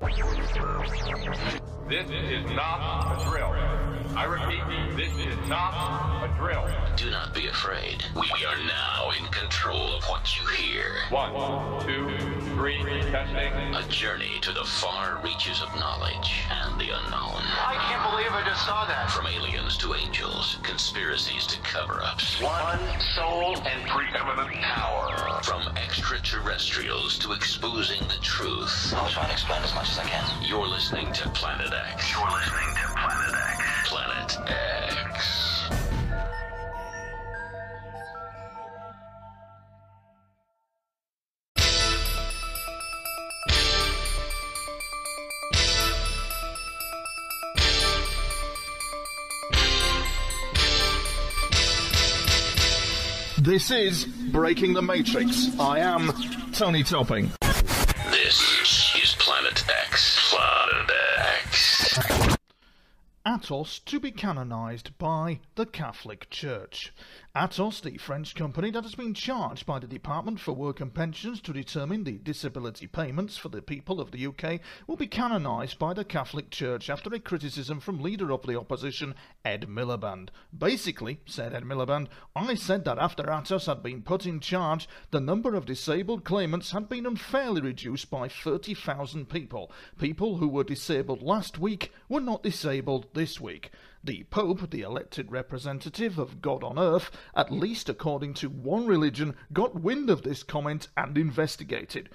This is not a drill. I repeat, this is not a drill. Do not be afraid. We are now in control of what you hear. One, two, three, testing. A journey to the far reaches of knowledge and the unknown. I can't believe I just saw that. From aliens to angels, conspiracies to cover ups. One soul and preeminent power. From extraterrestrials to exposing the truth. I'll try and explain as much as I can. You're listening to Planet X. You're listening to Planet X. This is Breaking the Matrix. I am Tony Topping. This is Planet X. Planet X. Atos to be canonised by the Catholic Church. Atos, the French company that has been charged by the Department for Work and Pensions to determine the disability payments for the people of the UK, will be canonised by the Catholic Church after a criticism from leader of the opposition, Ed Miliband. Basically, said Ed Miliband, I said that after Atos had been put in charge, the number of disabled claimants had been unfairly reduced by 30,000 people. People who were disabled last week were not disabled this week. The Pope, the elected representative of God on earth, at least according to one religion, got wind of this comment and investigated.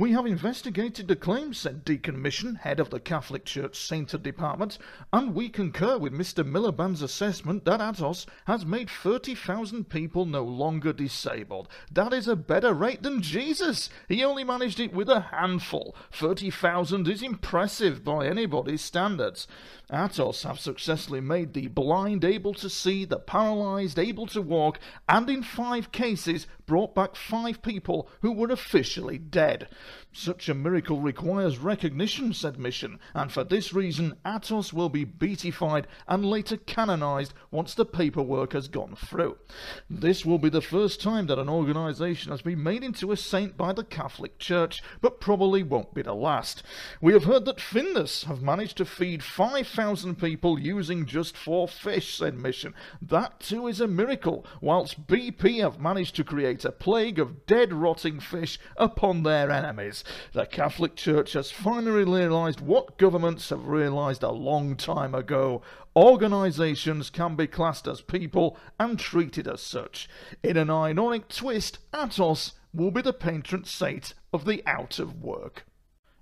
We have investigated the claim, said Deacon Mission, head of the Catholic Church Sainted Department, and we concur with Mr. Miliband's assessment that Atos has made 30,000 people no longer disabled. That is a better rate than Jesus. He only managed it with a handful. 30,000 is impressive by anybody's standards. Atos have successfully made the blind able to see, the paralysed able to walk, and in five cases brought back five people who were officially dead. Such a miracle requires recognition, said Mission, and for this reason Atos will be beatified and later canonised once the paperwork has gone through. This will be the first time that an organisation has been made into a saint by the Catholic Church, but probably won't be the last. We have heard that Findus have managed to feed 5,000 people using just four fish, said Mission. That too is a miracle, whilst BP have managed to create a plague of dead rotting fish upon their enemies. The Catholic Church has finally realised what governments have realised a long time ago. Organisations can be classed as people and treated as such. In an ironic twist, Atos will be the patron saint of the out of work.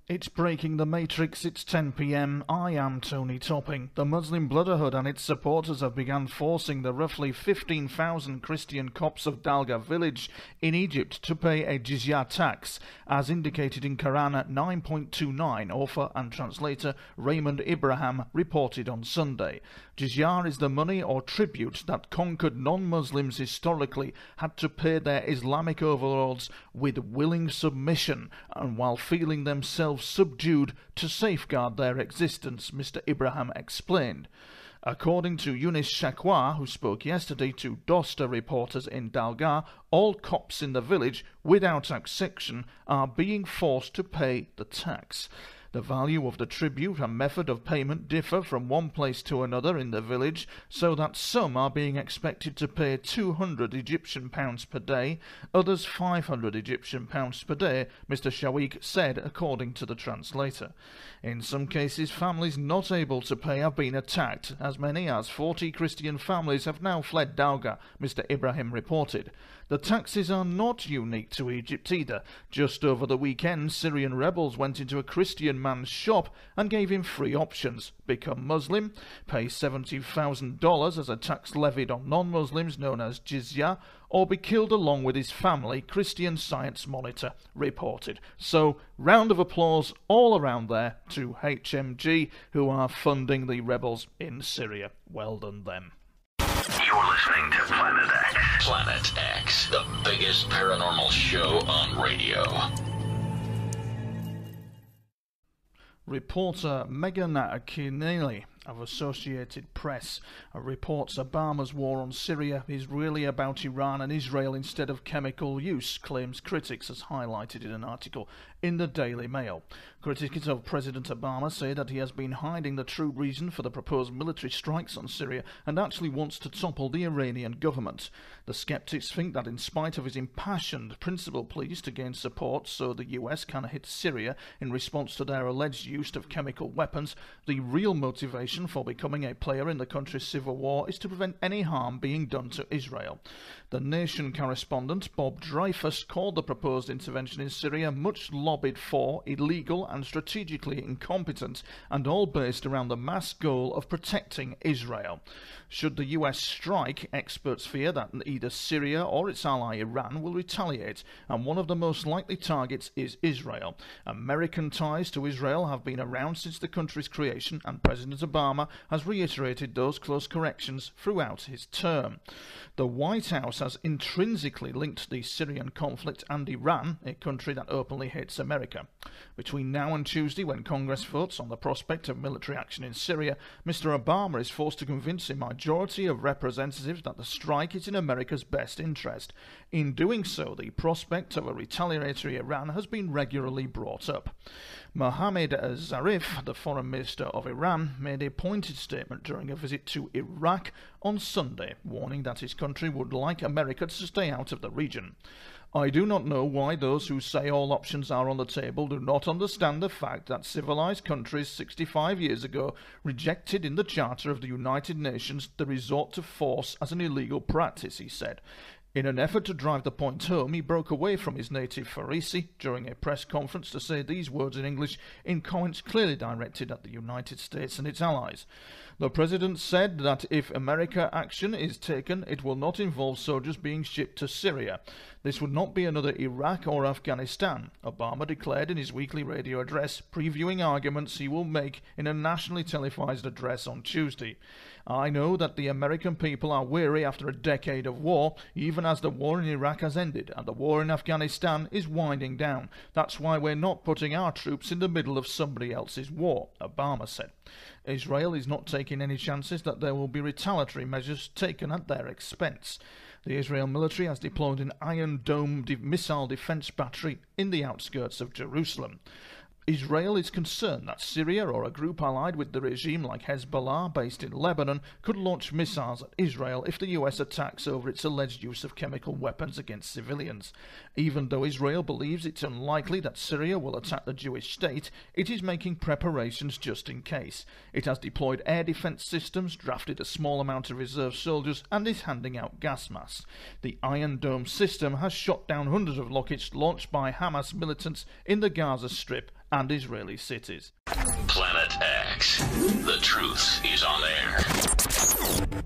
It's breaking the matrix. It's 10 p.m. I am Tony Topping. The Muslim Brotherhood and its supporters have begun forcing the roughly 15,000 Christian Copts of Dalga village in Egypt to pay a jizya tax, as indicated in Quran 9.29. Author and translator Raymond Ibrahim reported on Sunday. Jizya is the money or tribute that conquered non-Muslims historically had to pay their Islamic overlords with willing submission, and while feeling themselves subdued to safeguard their existence, Mr. Ibrahim explained. According to Yunis Shakwa, who spoke yesterday to Dosta reporters in Dalga, all Copts in the village, without exception, are being forced to pay the tax. The value of the tribute and method of payment differ from one place to another in the village, so that some are being expected to pay 200 Egyptian pounds per day, others 500 Egyptian pounds per day, Mr. Shawik said according to the translator. In some cases, families not able to pay have been attacked. As many as 40 Christian families have now fled Dalga, Mr. Ibrahim reported. The taxes are not unique to Egypt either. Just over the weekend, Syrian rebels went into a Christian man's shop and gave him three options become Muslim, pay $70,000 as a tax levied on non Muslims known as jizya, or be killed along with his family, Christian Science Monitor reported. So, round of applause all around there to HMG, who are funding the rebels in Syria. Well done, them. You're listening to Planet X. Planet X, the biggest paranormal show on radio. Reporter Megan Keneally of Associated Press uh, reports Obama's war on Syria is really about Iran and Israel instead of chemical use, claims critics, as highlighted in an article in the Daily Mail. Critics of President Obama say that he has been hiding the true reason for the proposed military strikes on Syria and actually wants to topple the Iranian government. The skeptics think that in spite of his impassioned principal pleas to gain support so the US can hit Syria in response to their alleged use of chemical weapons, the real motivation for becoming a player in the country's civil war is to prevent any harm being done to Israel. The Nation correspondent Bob Dreyfuss called the proposed intervention in Syria much lobbied for, illegal, and strategically incompetent, and all based around the mass goal of protecting Israel. Should the US strike, experts fear that either Syria or its ally Iran will retaliate, and one of the most likely targets is Israel. American ties to Israel have been around since the country's creation, and President Obama has reiterated those close corrections throughout his term. The White House has intrinsically linked the Syrian conflict and Iran, a country that openly hates America. Between now and Tuesday, when Congress votes on the prospect of military action in Syria, Mr. Obama is forced to convince a majority of representatives that the strike is in America's best interest. In doing so, the prospect of a retaliatory Iran has been regularly brought up. Mohammad Zarif, the foreign minister of Iran, made a pointed statement during a visit to Iraq on Sunday, warning that his country would like America to stay out of the region. I do not know why those who say all options are on the table do not understand the fact that civilized countries 65 years ago rejected in the Charter of the United Nations the resort to force as an illegal practice, he said. In an effort to drive the point home, he broke away from his native Farisi during a press conference to say these words in English in comments clearly directed at the United States and its allies. The president said that if America action is taken, it will not involve soldiers being shipped to Syria. This would not be another Iraq or Afghanistan, Obama declared in his weekly radio address, previewing arguments he will make in a nationally televised address on Tuesday. I know that the American people are weary after a decade of war, even as the war in Iraq has ended and the war in Afghanistan is winding down. That's why we're not putting our troops in the middle of somebody else's war, Obama said. Israel is not taking any chances that there will be retaliatory measures taken at their expense. The Israel military has deployed an Iron Dome de- missile defense battery in the outskirts of Jerusalem. Israel is concerned that Syria or a group allied with the regime like Hezbollah based in Lebanon could launch missiles at Israel if the US attacks over its alleged use of chemical weapons against civilians. Even though Israel believes it's unlikely that Syria will attack the Jewish state, it is making preparations just in case. It has deployed air defense systems, drafted a small amount of reserve soldiers, and is handing out gas masks. The Iron Dome system has shot down hundreds of rockets launched by Hamas militants in the Gaza Strip and Israeli cities. Planet X. The truth is on air.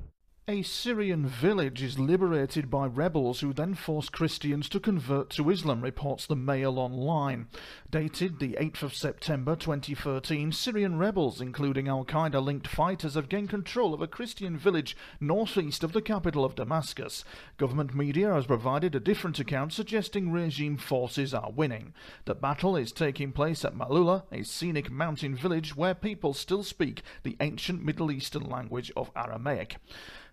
A Syrian village is liberated by rebels who then force Christians to convert to Islam, reports the Mail Online. Dated the 8th of September 2013, Syrian rebels, including Al Qaeda linked fighters, have gained control of a Christian village northeast of the capital of Damascus. Government media has provided a different account suggesting regime forces are winning. The battle is taking place at Malula, a scenic mountain village where people still speak the ancient Middle Eastern language of Aramaic.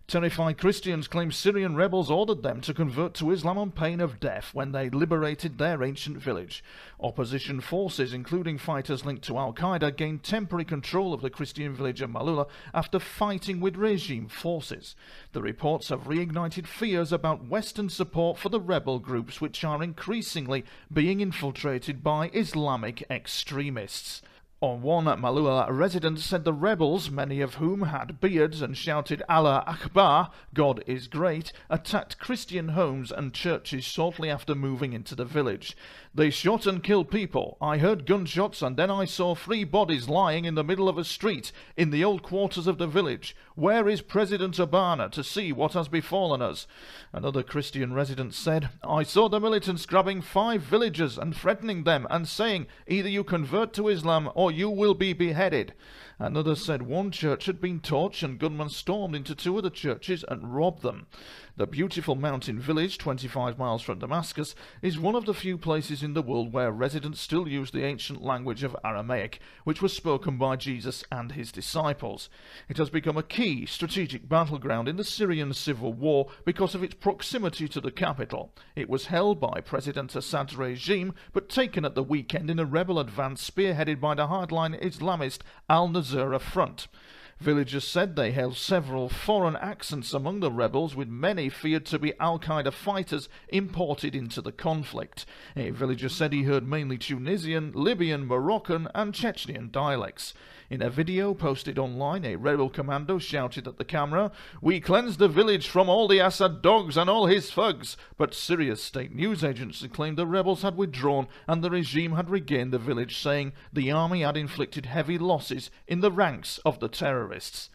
Terrified Christians claim Syrian rebels ordered them to convert to Islam on pain of death when they liberated their ancient village. Opposition forces, including fighters linked to Al Qaeda, gained temporary control of the Christian village of Malula after fighting with regime forces. The reports have reignited fears about Western support for the rebel groups, which are increasingly being infiltrated by Islamic extremists. On one Malula resident said the rebels, many of whom had beards and shouted Allah Akbar, God is great, attacked Christian homes and churches shortly after moving into the village. They shot and killed people. I heard gunshots and then I saw three bodies lying in the middle of a street in the old quarters of the village. Where is President Obama to see what has befallen us? Another Christian resident said, I saw the militants grabbing five villagers and threatening them and saying, either you convert to Islam or you will be beheaded. Another said one church had been torched and gunmen stormed into two other churches and robbed them. The beautiful mountain village, 25 miles from Damascus, is one of the few places in the world where residents still use the ancient language of Aramaic, which was spoken by Jesus and his disciples. It has become a key strategic battleground in the Syrian civil war because of its proximity to the capital. It was held by President Assad's regime, but taken at the weekend in a rebel advance spearheaded by the hardline Islamist Al Nusra Front. Villagers said they held several foreign accents among the rebels, with many feared to be Al Qaeda fighters imported into the conflict. A villager said he heard mainly Tunisian, Libyan, Moroccan, and Chechnyan dialects. In a video posted online, a rebel commando shouted at the camera, We cleanse the village from all the Assad dogs and all his thugs. But Syria's state news agency claimed the rebels had withdrawn and the regime had regained the village, saying the army had inflicted heavy losses in the ranks of the terrorists.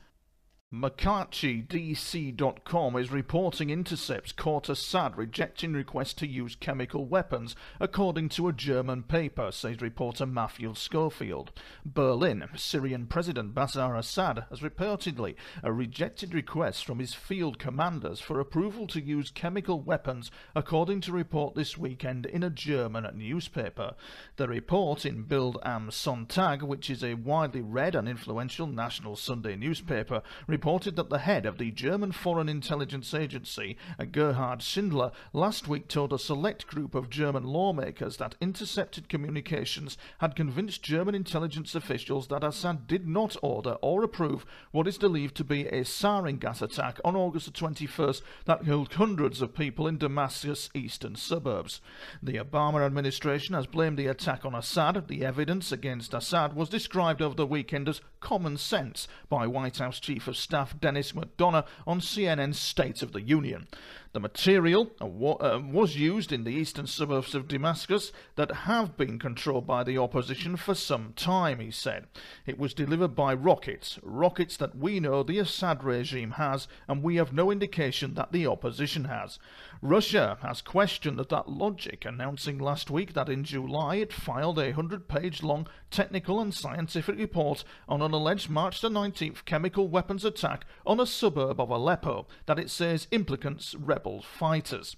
McClatchyDC.com is reporting intercepts caught Assad rejecting requests to use chemical weapons, according to a German paper, says reporter Matthew Schofield. Berlin, Syrian President Bashar Assad has reportedly uh, rejected requests from his field commanders for approval to use chemical weapons, according to report this weekend in a German newspaper. The report in Bild am Sonntag, which is a widely read and influential national Sunday newspaper, reported that the head of the German Foreign Intelligence Agency, Gerhard Schindler, last week told a select group of German lawmakers that intercepted communications had convinced German intelligence officials that Assad did not order or approve what is believed to be a sarin gas attack on August 21st that killed hundreds of people in Damascus' eastern suburbs. The Obama administration has blamed the attack on Assad. The evidence against Assad was described over the weekend as common sense by White House Chief of Staff Denis McDonough on CNN's State of the Union. The material uh, uh, was used in the eastern suburbs of Damascus that have been controlled by the opposition for some time, he said. It was delivered by rockets, rockets that we know the Assad regime has, and we have no indication that the opposition has. Russia has questioned that logic, announcing last week that in July it filed a 100 page long technical and scientific report on an alleged March the 19th chemical weapons attack on a suburb of Aleppo that it says implicates rebel fighters.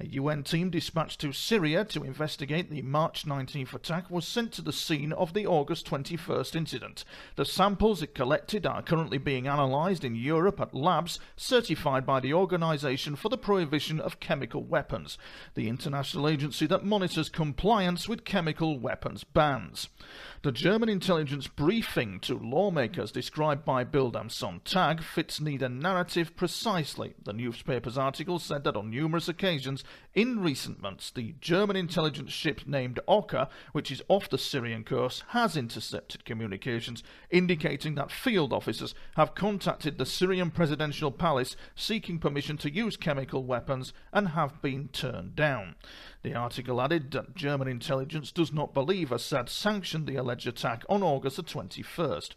A UN team dispatched to Syria to investigate the March 19th attack was sent to the scene of the August 21st incident. The samples it collected are currently being analysed in Europe at labs certified by the Organisation for the Prohibition of Chemical Weapons, the international agency that monitors compliance with chemical weapons bans. The German intelligence briefing to lawmakers described by Bild am Sonntag fits neither narrative precisely. The newspaper's article said that on numerous occasions in recent months, the German intelligence ship named Oker, which is off the Syrian coast, has intercepted communications indicating that field officers have contacted the Syrian presidential palace seeking permission to use chemical weapons and have been turned down. The article added that German intelligence does not believe Assad sanctioned the alleged attack on August the 21st.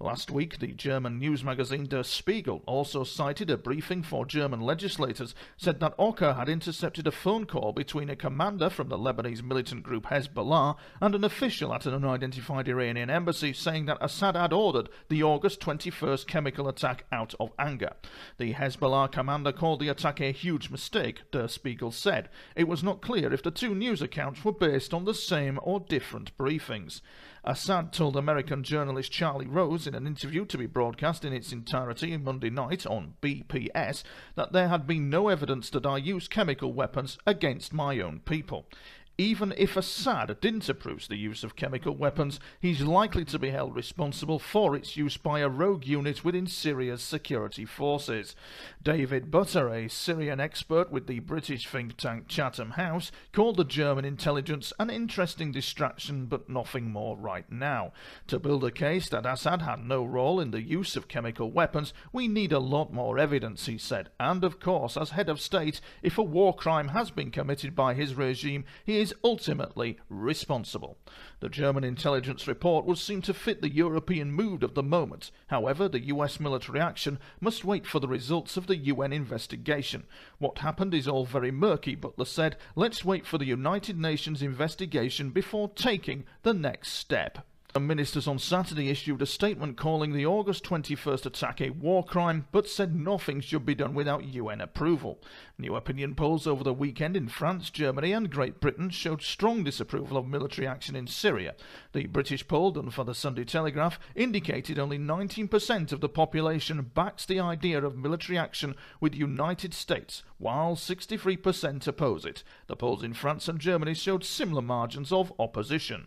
Last week, the German news magazine Der Spiegel also cited a briefing for German legislators, said that Oker had intercepted a phone call between a commander from the Lebanese militant group Hezbollah and an official at an unidentified Iranian embassy saying that Assad had ordered the August 21st chemical attack out of anger. The Hezbollah commander called the attack a huge mistake, Der Spiegel said. It was not clear if the two news accounts were based on the same or different briefings. Assad told American journalist Charlie Rose in an interview to be broadcast in its entirety Monday night on PBS that there had been no evidence that I used chemical weapons against my own people. Even if Assad didn't approve the use of chemical weapons, he's likely to be held responsible for its use by a rogue unit within Syria's security forces. David Butter, a Syrian expert with the British think tank Chatham House, called the German intelligence an interesting distraction but nothing more right now. To build a case that Assad had no role in the use of chemical weapons, we need a lot more evidence, he said. And of course, as head of state, if a war crime has been committed by his regime, he is is ultimately responsible. The German intelligence report would seem to fit the European mood of the moment. However, the US military action must wait for the results of the UN investigation. What happened is all very murky, Butler said. Let's wait for the United Nations investigation before taking the next step. Ministers on Saturday issued a statement calling the August 21st attack a war crime, but said nothing should be done without UN approval. New opinion polls over the weekend in France, Germany, and Great Britain showed strong disapproval of military action in Syria. The British poll done for the Sunday Telegraph indicated only 19% of the population backs the idea of military action with the United States, while 63% oppose it. The polls in France and Germany showed similar margins of opposition.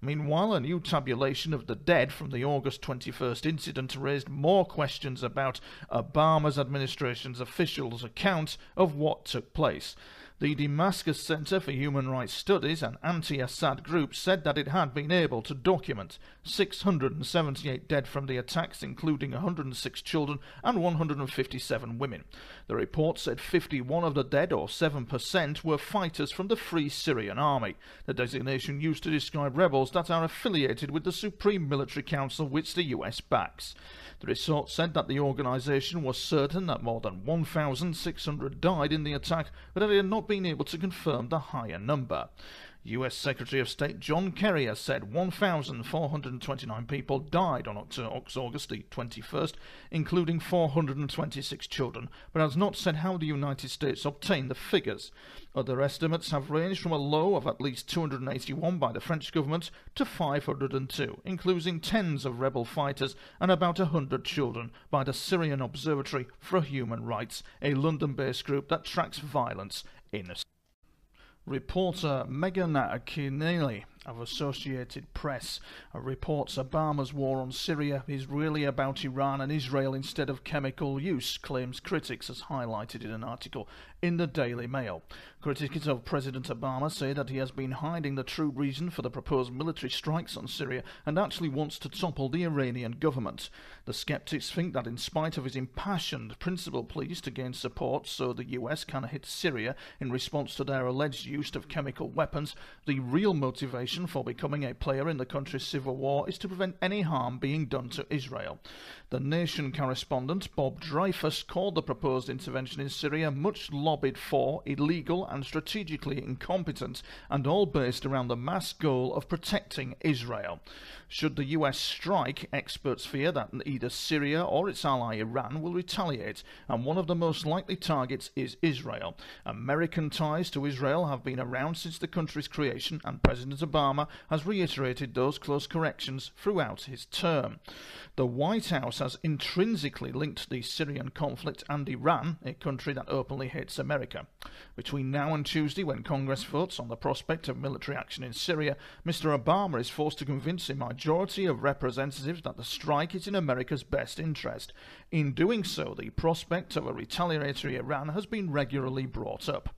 Meanwhile, a new tabulation of the dead from the August 21st incident raised more questions about Obama's administration's officials' account of what took place. The Damascus Center for Human Rights Studies, an anti Assad group, said that it had been able to document 678 dead from the attacks, including 106 children and 157 women. The report said 51 of the dead, or 7%, were fighters from the Free Syrian Army, the designation used to describe rebels that are affiliated with the Supreme Military Council which the US backs. The report said that the organization was certain that more than 1,600 died in the attack, but that it had not been able to confirm the higher number. US Secretary of State John Kerry has said 1,429 people died on August the 21st, including 426 children, but has not said how the United States obtained the figures. Other estimates have ranged from a low of at least 281 by the French government to 502, including tens of rebel fighters and about 100 children by the Syrian Observatory for Human Rights, a London based group that tracks violence in Reporter Megan Keneally of Associated Press uh, reports Obama's war on Syria is really about Iran and Israel instead of chemical use, claims critics, as highlighted in an article in the Daily Mail. Critics of President Obama say that he has been hiding the true reason for the proposed military strikes on Syria and actually wants to topple the Iranian government. The skeptics think that in spite of his impassioned principal pleas to gain support so the US can hit Syria in response to their alleged use of chemical weapons, the real motivation for becoming a player in the country's civil war is to prevent any harm being done to Israel. The Nation correspondent Bob Dreyfuss called the proposed intervention in Syria much lobbied for, illegal, and strategically incompetent, and all based around the mass goal of protecting Israel. Should the US strike, experts fear that either Syria or its ally Iran will retaliate, and one of the most likely targets is Israel. American ties to Israel have been around since the country's creation, and President Obama has reiterated those close corrections throughout his term. The White House has intrinsically linked the Syrian conflict and Iran, a country that openly hates America. Between now and Tuesday, when Congress votes on the prospect of military action in Syria, Mr. Obama is forced to convince a majority of representatives that the strike is in America's best interest. In doing so, the prospect of a retaliatory Iran has been regularly brought up.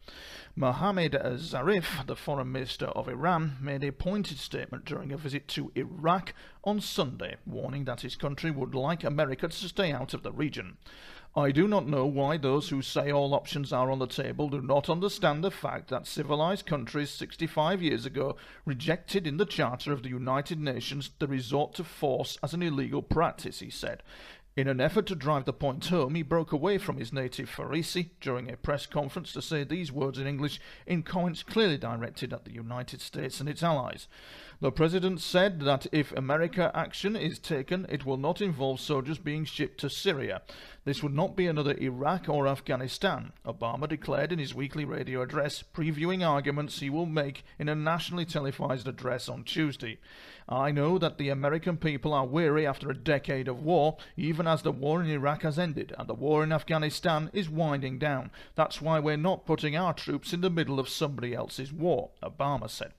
Mohammad Zarif, the foreign minister of Iran, made a pointed statement during a visit to Iraq on Sunday, warning that his country would like America to stay out of the region. I do not know why those who say all options are on the table do not understand the fact that civilized countries 65 years ago rejected in the Charter of the United Nations the resort to force as an illegal practice, he said. In an effort to drive the point home, he broke away from his native Farisi during a press conference to say these words in English in comments clearly directed at the United States and its allies. The president said that if America action is taken, it will not involve soldiers being shipped to Syria. This would not be another Iraq or Afghanistan, Obama declared in his weekly radio address, previewing arguments he will make in a nationally televised address on Tuesday. I know that the American people are weary after a decade of war, even as the war in Iraq has ended and the war in Afghanistan is winding down. That's why we're not putting our troops in the middle of somebody else's war, Obama said.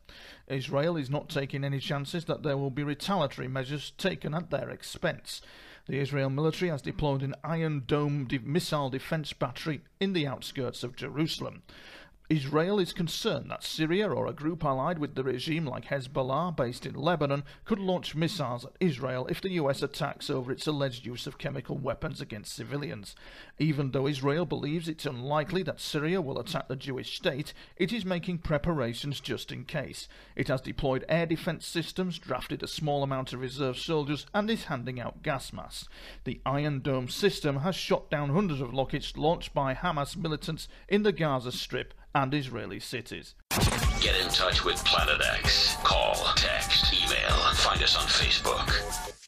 Israel is not taking any chances that there will be retaliatory measures taken at their expense. The Israel military has deployed an Iron Dome missile defense battery in the outskirts of Jerusalem. Israel is concerned that Syria or a group allied with the regime like Hezbollah based in Lebanon could launch missiles at Israel if the US attacks over its alleged use of chemical weapons against civilians. Even though Israel believes it's unlikely that Syria will attack the Jewish state, it is making preparations just in case. It has deployed air defense systems, drafted a small amount of reserve soldiers, and is handing out gas masks. The Iron Dome system has shot down hundreds of rockets launched by Hamas militants in the Gaza Strip and Israeli cities. Get in touch with Planet X. Call, text, email. Find us on Facebook.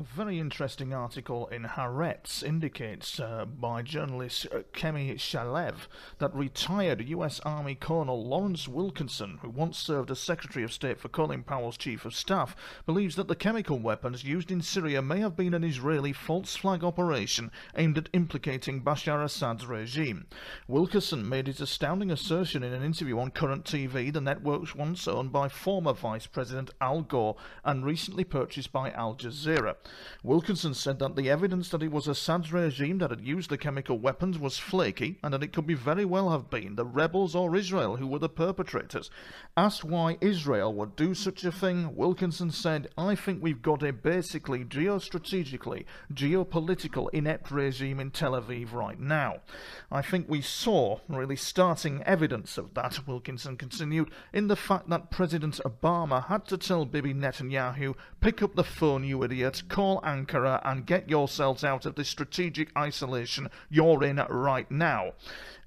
A very interesting article in Haaretz indicates uh, by journalist uh, Chemi Shalev that retired U.S. Army Colonel Lawrence Wilkinson, who once served as Secretary of State for Colin Powell's Chief of Staff, believes that the chemical weapons used in Syria may have been an Israeli false flag operation aimed at implicating Bashar Assad's regime. Wilkinson made his astounding assertion in an interview on Current TV, the network once owned by former Vice President Al Gore and recently purchased by Al Jazeera. Wilkinson said that the evidence that it was Assad's regime that had used the chemical weapons was flaky and that it could be very well have been the rebels or Israel who were the perpetrators. Asked why Israel would do such a thing, Wilkinson said, I think we've got a basically geostrategically, geopolitical inept regime in Tel Aviv right now. I think we saw really starting evidence of that, Wilkinson continued, in the fact that President Obama had to tell Bibi Netanyahu, pick up the phone, you idiot, call Ankara and get yourselves out of the strategic isolation you're in right now.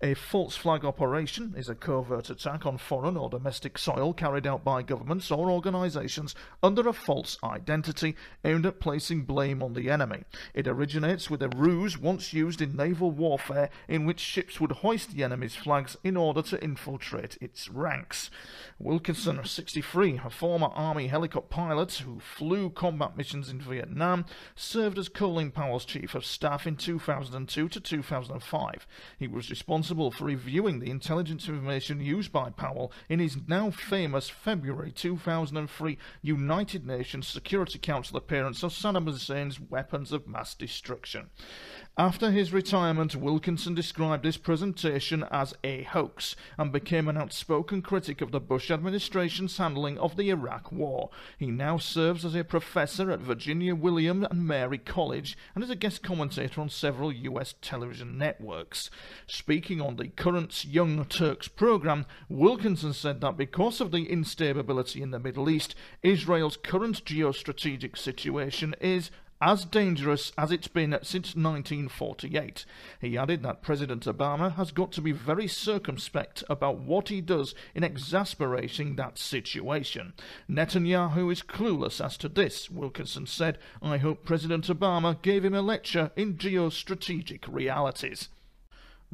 A false flag operation is a covert attack on foreign or domestic soil carried out by governments or organizations under a false identity aimed at placing blame on the enemy. It originates with a ruse once used in naval warfare in which ships would hoist the enemy's flags in order to infiltrate its ranks. Wilkinson, 63, a former Army helicopter pilot who flew combat missions in Vietnam, served as Colin Powell's Chief of Staff in 2002 to 2005. He was responsible responsible for reviewing the intelligence information used by Powell in his now famous February 2003 United Nations Security Council appearance of Saddam Hussein's weapons of mass destruction. After his retirement, Wilkinson described this presentation as a hoax and became an outspoken critic of the Bush administration's handling of the Iraq War. He now serves as a professor at Virginia William and Mary College and is a guest commentator on several US television networks. Speaking on the current Young Turks program, Wilkinson said that because of the instability in the Middle East, Israel's current geostrategic situation is as dangerous as it's been since 1948. He added that President Obama has got to be very circumspect about what he does in exasperating that situation. Netanyahu is clueless as to this, Wilkinson said. I hope President Obama gave him a lecture in geostrategic realities.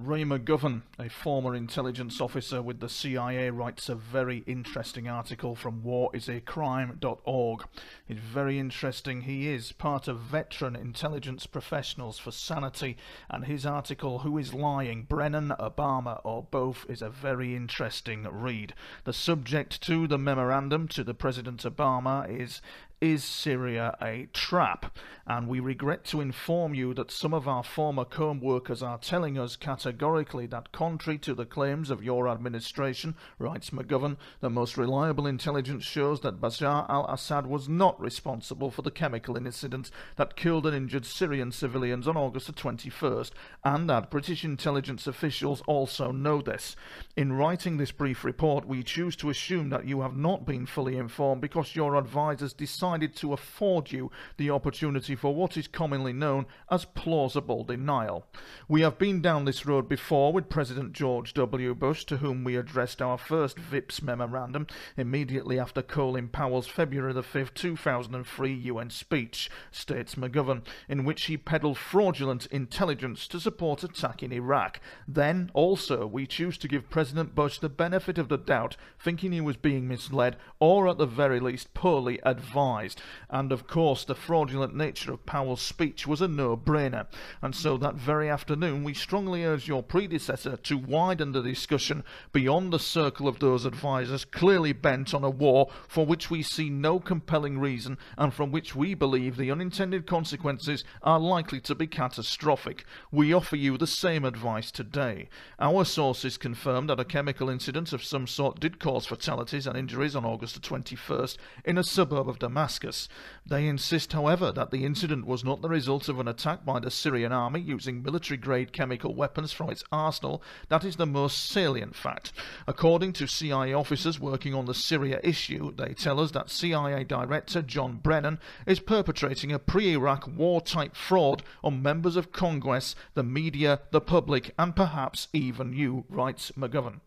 Ray McGovern, a former intelligence officer with the CIA, writes a very interesting article from warisacrime.org. It's very interesting. He is part of Veteran Intelligence Professionals for Sanity, and his article, Who is Lying, Brennan, Obama, or Both, is a very interesting read. The subject to the memorandum to the President Obama is is Syria a trap? And we regret to inform you that some of our former co workers are telling us categorically that, contrary to the claims of your administration, writes McGovern, the most reliable intelligence shows that Bashar al Assad was not responsible for the chemical incident that killed and injured Syrian civilians on August the 21st, and that British intelligence officials also know this. In writing this brief report, we choose to assume that you have not been fully informed because your advisers decided to afford you the opportunity for what is commonly known as plausible denial. We have been down this road before with President George W. Bush, to whom we addressed our first VIPS memorandum immediately after Colin Powell's February the 5th, 2003 UN speech, states McGovern, in which he peddled fraudulent intelligence to support attack in Iraq. Then, also, we choose to give President Bush the benefit of the doubt, thinking he was being misled, or at the very least poorly advised and of course, the fraudulent nature of Powell's speech was a no brainer. And so that very afternoon, we strongly urged your predecessor to widen the discussion beyond the circle of those advisers clearly bent on a war for which we see no compelling reason and from which we believe the unintended consequences are likely to be catastrophic. We offer you the same advice today. Our sources confirm that a chemical incident of some sort did cause fatalities and injuries on August the 21st in a suburb of Damascus. Damascus. They insist, however, that the incident was not the result of an attack by the Syrian army using military grade chemical weapons from its arsenal. That is the most salient fact. According to CIA officers working on the Syria issue, they tell us that CIA Director John Brennan is perpetrating a pre Iraq war type fraud on members of Congress, the media, the public, and perhaps even you, writes McGovern.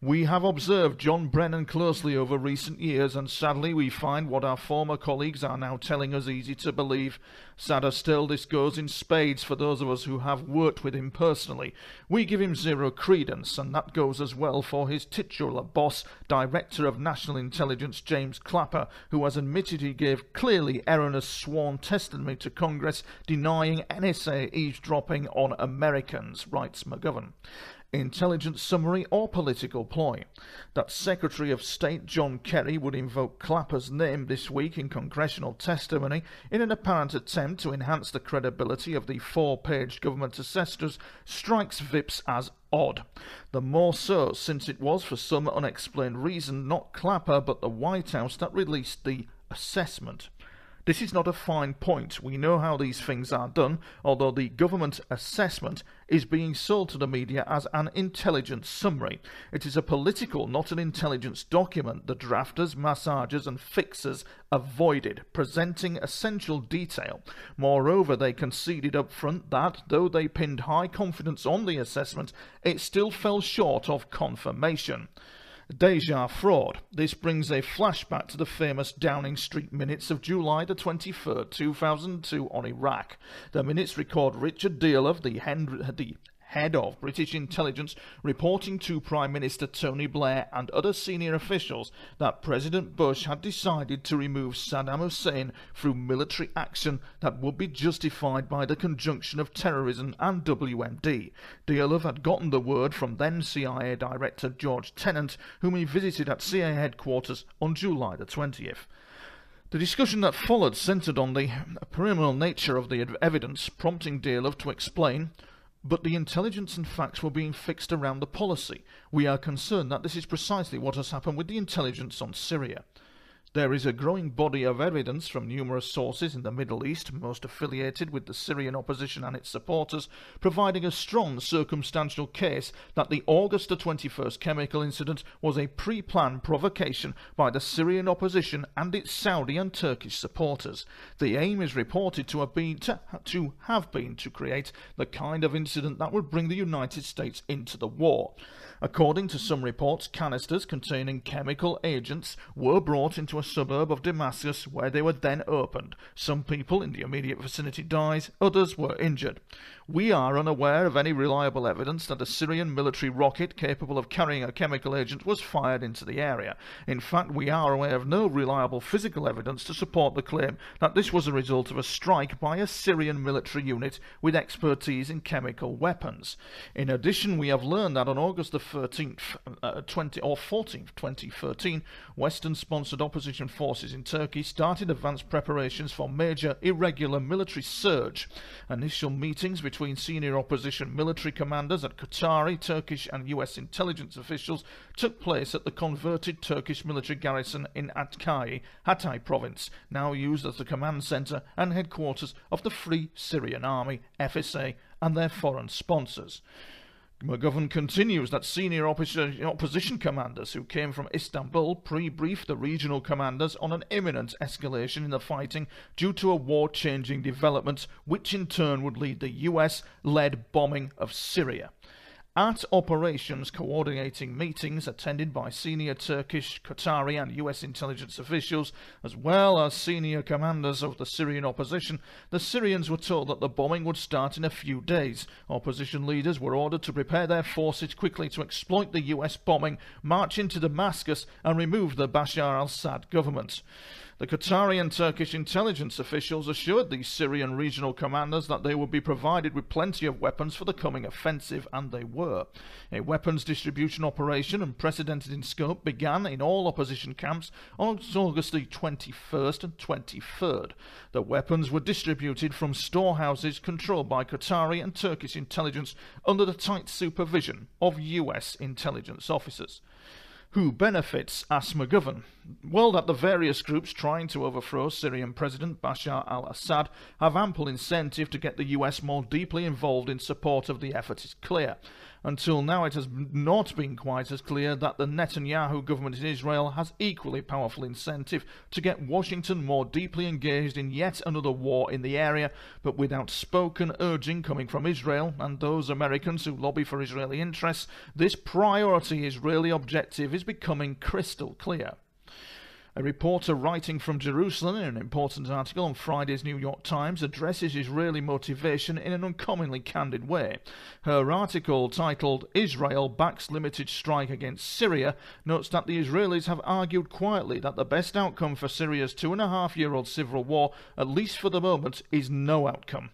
We have observed John Brennan closely over recent years, and sadly we find what our former colleagues are now telling us easy to believe. Sadder still, this goes in spades for those of us who have worked with him personally. We give him zero credence, and that goes as well for his titular boss, Director of National Intelligence James Clapper, who has admitted he gave clearly erroneous sworn testimony to Congress denying NSA eavesdropping on Americans, writes McGovern intelligence summary, or political ploy. That Secretary of State John Kerry would invoke Clapper's name this week in congressional testimony in an apparent attempt to enhance the credibility of the four page government assessors strikes Vips as odd. The more so since it was, for some unexplained reason, not Clapper but the White House that released the assessment. This is not a fine point. We know how these things are done, although the government assessment is being sold to the media as an intelligence summary. It is a political, not an intelligence document the drafters, massagers, and fixers avoided, presenting essential detail. Moreover, they conceded up front that, though they pinned high confidence on the assessment, it still fell short of confirmation. Deja fraud. This brings a flashback to the famous Downing Street minutes of July the 23rd, 2002 on Iraq. The minutes record Richard Dearlove, the, Henry, the head of British intelligence, reporting to Prime Minister Tony Blair and other senior officials that President Bush had decided to remove Saddam Hussein through military action that would be justified by the conjunction of terrorism and WMD. Dearlove had gotten the word from then CIA Director George Tenet, whom he visited at CIA headquarters on July the 20th. The discussion that followed centered on the criminal nature of the evidence, prompting Dearlove to explain but the intelligence and facts were being fixed around the policy. We are concerned that this is precisely what has happened with the intelligence on Syria. There is a growing body of evidence from numerous sources in the Middle East, most affiliated with the Syrian opposition and its supporters, providing a strong circumstantial case that the August 21st chemical incident was a pre planned provocation by the Syrian opposition and its Saudi and Turkish supporters. The aim is reported to have been to, to have been to create the kind of incident that would bring the United States into the war. According to some reports, canisters containing chemical agents were brought into a suburb of Damascus where they were then opened. Some people in the immediate vicinity died, others were injured. We are unaware of any reliable evidence that a Syrian military rocket capable of carrying a chemical agent was fired into the area. In fact, we are aware of no reliable physical evidence to support the claim that this was a result of a strike by a Syrian military unit with expertise in chemical weapons. In addition, we have learned that on August the 13th, uh, 20 or 14th, 2013, Western-sponsored opposition forces in Turkey started advanced preparations for major irregular military surge. Initial meetings between senior opposition military commanders at Qatari, Turkish, and U.S. intelligence officials took place at the converted Turkish military garrison in Hatay, Hatay province, now used as the command center and headquarters of the Free Syrian Army, FSA, and their foreign sponsors. McGovern continues that senior opposition commanders who came from Istanbul pre-briefed the regional commanders on an imminent escalation in the fighting due to a war-changing development which in turn would lead the US-led bombing of Syria at operations coordinating meetings attended by senior Turkish, Qatari, and US intelligence officials, as well as senior commanders of the Syrian opposition, the Syrians were told that the bombing would start in a few days. Opposition leaders were ordered to prepare their forces quickly to exploit the US bombing, march into Damascus, and remove the Bashar al Assad government. The Qatari and Turkish intelligence officials assured the Syrian regional commanders that they would be provided with plenty of weapons for the coming offensive, and they were. A weapons distribution operation, unprecedented in scope, began in all opposition camps on August the 21st and 23rd. The weapons were distributed from storehouses controlled by Qatari and Turkish intelligence under the tight supervision of US intelligence officers. Who benefits? asked McGovern. Well, that the various groups trying to overthrow Syrian President Bashar al Assad have ample incentive to get the US more deeply involved in support of the effort is clear. Until now, it has not been quite as clear that the Netanyahu government in Israel has equally powerful incentive to get Washington more deeply engaged in yet another war in the area, but with outspoken urging coming from Israel and those Americans who lobby for Israeli interests, this priority Israeli objective is becoming crystal clear. A reporter writing from Jerusalem in an important article on Friday's New York Times addresses Israeli motivation in an uncommonly candid way. Her article, titled Israel Backs Limited Strike Against Syria, notes that the Israelis have argued quietly that the best outcome for Syria's two and a half year old civil war, at least for the moment, is no outcome.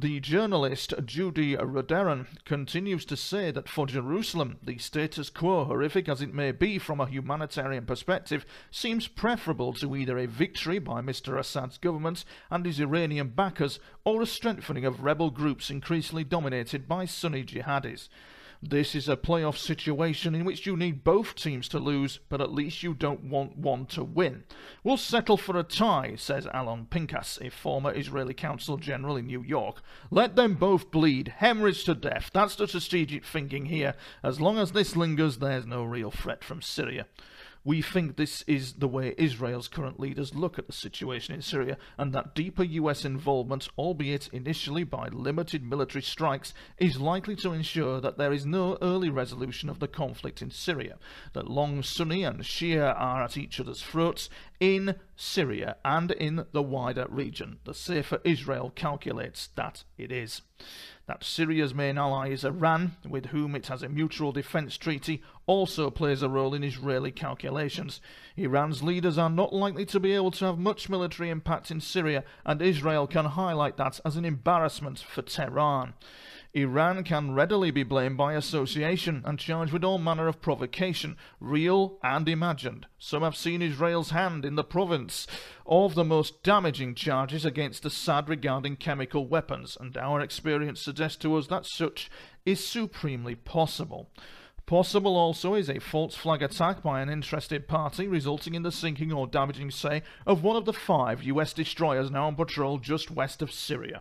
The journalist Judy Rudoren continues to say that for Jerusalem, the status quo, horrific as it may be from a humanitarian perspective, seems preferable to either a victory by Mr. Assad's government and his Iranian backers or a strengthening of rebel groups increasingly dominated by Sunni jihadis. This is a playoff situation in which you need both teams to lose, but at least you don't want one to win. We'll settle for a tie, says Alon Pinkas, a former Israeli consul general in New York. Let them both bleed, hemorrhage to death. That's the strategic thinking here. As long as this lingers, there's no real threat from Syria. We think this is the way Israel's current leaders look at the situation in Syria, and that deeper US involvement, albeit initially by limited military strikes, is likely to ensure that there is no early resolution of the conflict in Syria, that long Sunni and Shia are at each other's throats in Syria and in the wider region. The safer Israel calculates that it is that Syria's main ally is Iran, with whom it has a mutual defence treaty, also plays a role in Israeli calculations. Iran's leaders are not likely to be able to have much military impact in Syria, and Israel can highlight that as an embarrassment for Tehran. Iran can readily be blamed by association and charged with all manner of provocation, real and imagined. Some have seen Israel's hand in the province of the most damaging charges against Assad regarding chemical weapons, and our experience suggests to us that such is supremely possible. Possible also is a false flag attack by an interested party resulting in the sinking or damaging, say, of one of the five US destroyers now on patrol just west of Syria.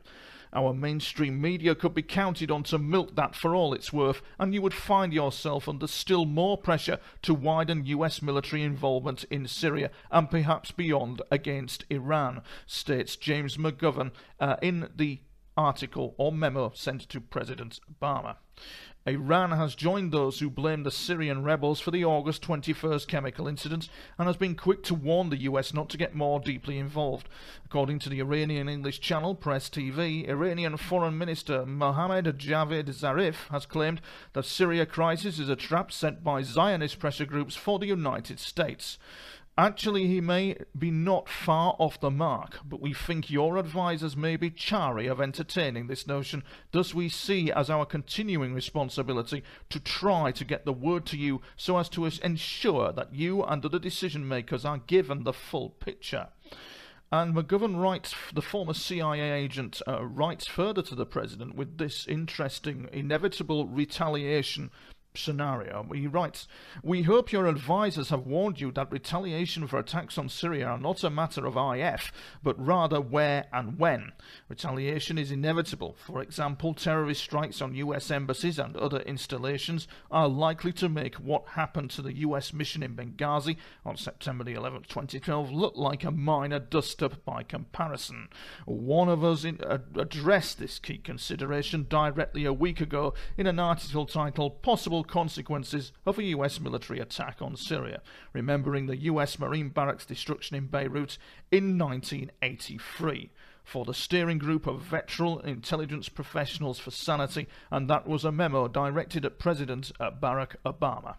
Our mainstream media could be counted on to milk that for all it's worth, and you would find yourself under still more pressure to widen US military involvement in Syria and perhaps beyond against Iran, states James McGovern uh, in the article or memo sent to President Obama. Iran has joined those who blame the Syrian rebels for the August 21st chemical incident and has been quick to warn the US not to get more deeply involved. According to the Iranian English channel Press TV, Iranian Foreign Minister Mohammad Javad Zarif has claimed that Syria crisis is a trap set by Zionist pressure groups for the United States. Actually, he may be not far off the mark, but we think your advisers may be chary of entertaining this notion. Thus, we see as our continuing responsibility to try to get the word to you so as to ensure that you and other decision makers are given the full picture. And McGovern writes, the former CIA agent, uh, writes further to the president with this interesting, inevitable retaliation scenario. He writes, We hope your advisers have warned you that retaliation for attacks on Syria are not a matter of IF, but rather where and when. Retaliation is inevitable. For example, terrorist strikes on US embassies and other installations are likely to make what happened to the US mission in Benghazi on September the 11th, 2012 look like a minor dust-up by comparison. One of us in, uh, addressed this key consideration directly a week ago in an article titled Possible consequences of a US military attack on Syria, remembering the US Marine barracks destruction in Beirut in 1983 for the steering group of veteran intelligence professionals for sanity, and that was a memo directed at President Barack Obama.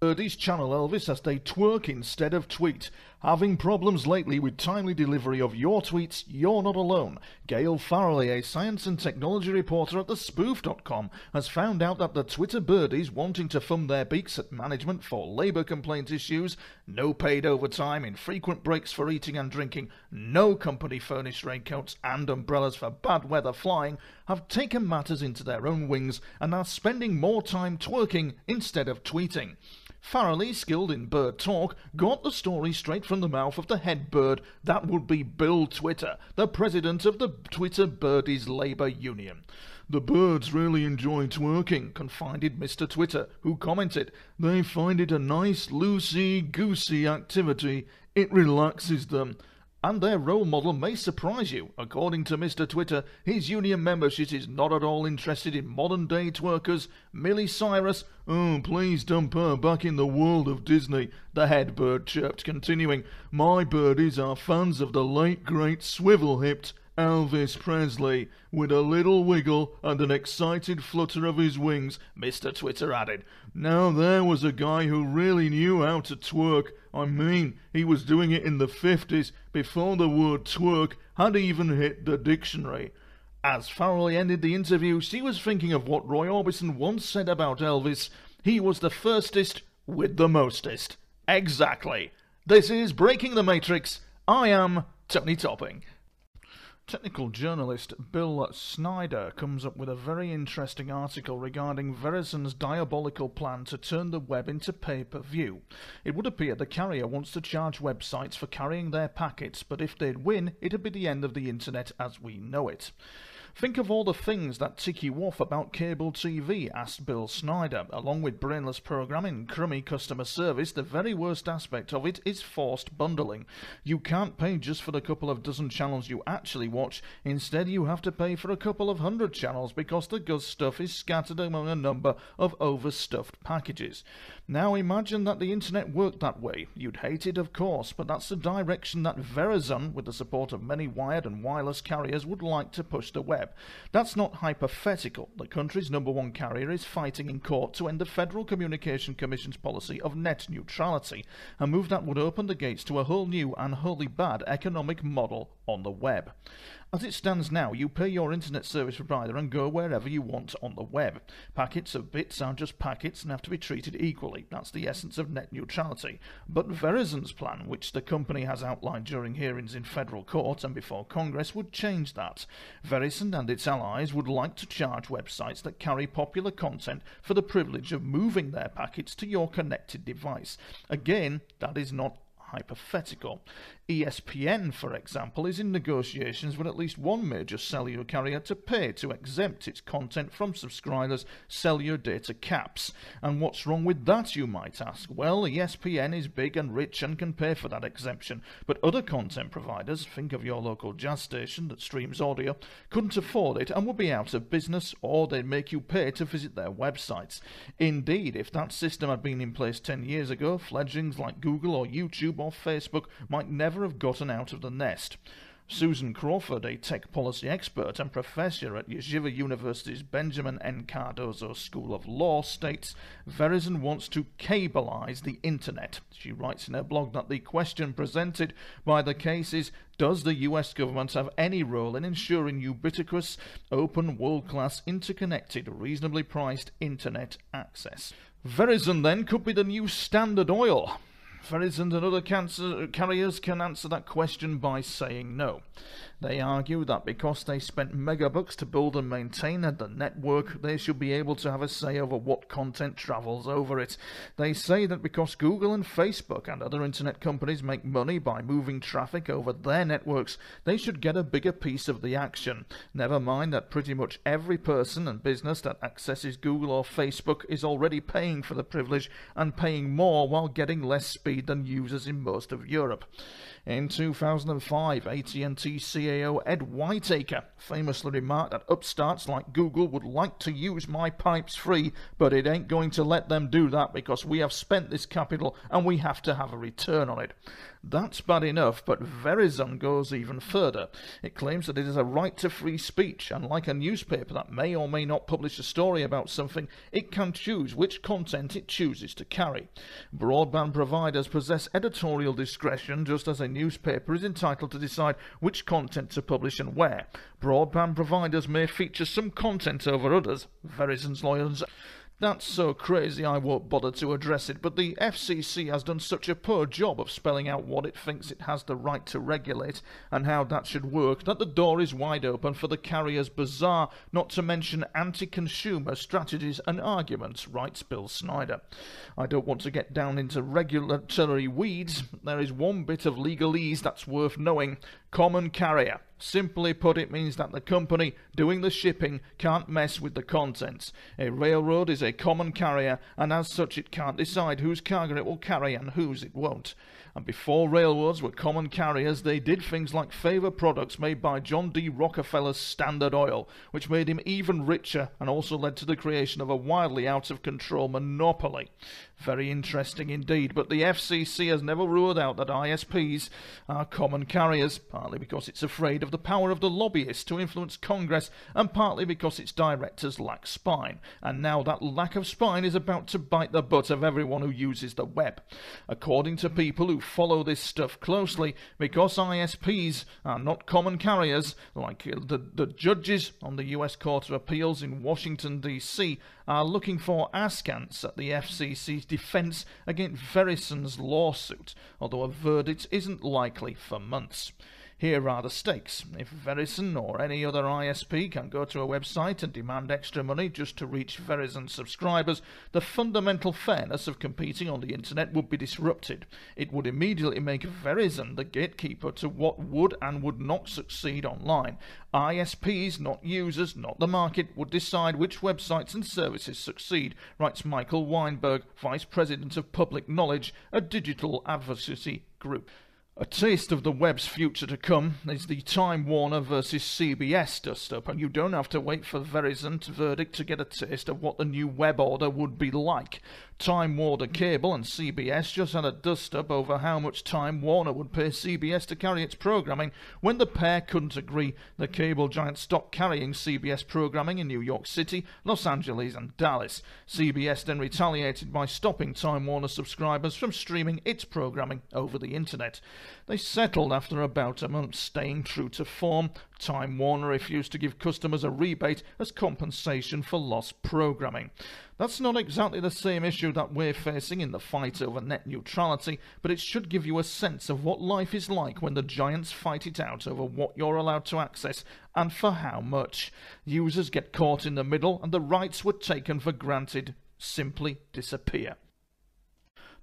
Birdie's channel Elvis as they twerk instead of tweet. Having problems lately with timely delivery of your tweets, you're not alone. Gail Farrelly, a science and technology reporter at thespoof.com, has found out that the Twitter birdies wanting to thumb their beaks at management for labour complaint issues, no paid overtime, infrequent breaks for eating and drinking, no company furnished raincoats and umbrellas for bad weather flying, have taken matters into their own wings and are spending more time twerking instead of tweeting. Farrelly, skilled in bird talk, got the story straight from the mouth of the head bird. That would be Bill Twitter, the president of the Twitter Birdies Labour Union. The birds really enjoy twerking, confided Mr. Twitter, who commented, They find it a nice, loosey goosey activity. It relaxes them and their role model may surprise you. According to Mr. Twitter, his union membership is not at all interested in modern day twerkers. Miley Cyrus, oh, please dump her back in the world of Disney, the head bird chirped, continuing, My birdies are fans of the late great swivel hipped Elvis Presley. With a little wiggle and an excited flutter of his wings, Mr. Twitter added, Now there was a guy who really knew how to twerk. I mean, he was doing it in the 50s, before the word twerk had even hit the dictionary. As Farrelly ended the interview, she was thinking of what Roy Orbison once said about Elvis. He was the firstest with the mostest. Exactly. This is Breaking the Matrix. I am Tony Topping. Technical journalist Bill Snyder comes up with a very interesting article regarding Verizon's diabolical plan to turn the web into pay per view. It would appear the carrier wants to charge websites for carrying their packets, but if they'd win, it'd be the end of the internet as we know it. Think of all the things that tick you off about cable TV, asked Bill Snyder. Along with brainless programming, crummy customer service, the very worst aspect of it is forced bundling. You can't pay just for the couple of dozen channels you actually watch. Instead, you have to pay for a couple of hundred channels because the good stuff is scattered among a number of overstuffed packages. Now imagine that the internet worked that way. You'd hate it, of course, but that's the direction that Verizon, with the support of many wired and wireless carriers, would like to push the web That's not hypothetical. The country's number one carrier is fighting in court to end the Federal Communication Commission's policy of net neutrality, a move that would open the gates to a whole new and wholly bad economic model on the web. As it stands now, you pay your internet service provider and go wherever you want on the web. Packets of bits are just packets and have to be treated equally. That's the essence of net neutrality. But Verizon's plan, which the company has outlined during hearings in federal court and before Congress, would change that. Verizon and its allies would like to charge websites that carry popular content for the privilege of moving their packets to your connected device. Again, that is not hypothetical. ESPN, for example, is in negotiations with at least one major cellular carrier to pay to exempt its content from subscribers' cellular data caps. And what's wrong with that, you might ask? Well, ESPN is big and rich and can pay for that exemption, but other content providers, think of your local jazz station that streams audio, couldn't afford it and would be out of business, or they'd make you pay to visit their websites. Indeed, if that system had been in place 10 years ago, fledglings like Google or YouTube or Facebook might never never have gotten out of the nest. Susan Crawford, a tech policy expert and professor at Yeshiva University's Benjamin N. Cardozo School of Law, states Verizon wants to cableize the internet. She writes in her blog that the question presented by the case is Does the US government have any role in ensuring ubiquitous, open, world class, interconnected, reasonably priced internet access? Verizon then could be the new Standard Oil. Verizon and other cancer carriers can answer that question by saying no. They argue that because they spent megabucks to build and maintain the network, they should be able to have a say over what content travels over it. They say that because Google and Facebook and other internet companies make money by moving traffic over their networks, they should get a bigger piece of the action. Never mind that pretty much every person and business that accesses Google or Facebook is already paying for the privilege and paying more while getting less speed than users in most of Europe. In 2005, AT&T CAO Ed Whitacre famously remarked that upstarts like Google would like to use my pipes free, but it ain't going to let them do that because we have spent this capital and we have to have a return on it. That's bad enough, but Verizon goes even further. It claims that it is a right to free speech, and like a newspaper that may or may not publish a story about something, it can choose which content it chooses to carry. Broadband providers possess editorial discretion, just as a newspaper is entitled to decide which content to publish and where. Broadband providers may feature some content over others. Verizon's lawyers That's so crazy I won't bother to address it, but the FCC has done such a poor job of spelling out what it thinks it has the right to regulate and how that should work that the door is wide open for the carrier's bizarre, not to mention anti consumer strategies and arguments, writes Bill Snyder. I don't want to get down into regulatory weeds, there is one bit of legalese that's worth knowing common carrier. Simply put, it means that the company doing the shipping can't mess with the contents. A railroad is a common carrier, and as such, it can't decide whose cargo it will carry and whose it won't. And before railroads were common carriers, they did things like favour products made by John D. Rockefeller's Standard Oil, which made him even richer and also led to the creation of a wildly out of control monopoly. Very interesting indeed, but the FCC has never ruled out that ISPs are common carriers, partly because it's afraid of the power of the lobbyists to influence Congress, and partly because its directors lack spine. And now that lack of spine is about to bite the butt of everyone who uses the web. According to people who follow this stuff closely, because ISPs are not common carriers, like uh, the, the judges on the US Court of Appeals in Washington, D.C., are looking for askance at the FCC's defence against Verizon's lawsuit, although a verdict isn't likely for months. Here are the stakes. If Verizon or any other ISP can go to a website and demand extra money just to reach Verizon subscribers, the fundamental fairness of competing on the internet would be disrupted. It would immediately make Verizon the gatekeeper to what would and would not succeed online. ISPs, not users, not the market, would decide which websites and services succeed, writes Michael Weinberg, Vice President of Public Knowledge, a digital advocacy group. A taste of the web's future to come is the Time Warner versus CBS dust up, and you don't have to wait for Verizon's verdict to get a taste of what the new web order would be like. Time Warner Cable and CBS just had a dust up over how much Time Warner would pay CBS to carry its programming. When the pair couldn't agree, the cable giant stopped carrying CBS programming in New York City, Los Angeles, and Dallas. CBS then retaliated by stopping Time Warner subscribers from streaming its programming over the internet. They settled after about a month, staying true to form. Time Warner refused to give customers a rebate as compensation for lost programming. That's not exactly the same issue that we're facing in the fight over net neutrality, but it should give you a sense of what life is like when the giants fight it out over what you're allowed to access and for how much. Users get caught in the middle, and the rights were taken for granted simply disappear.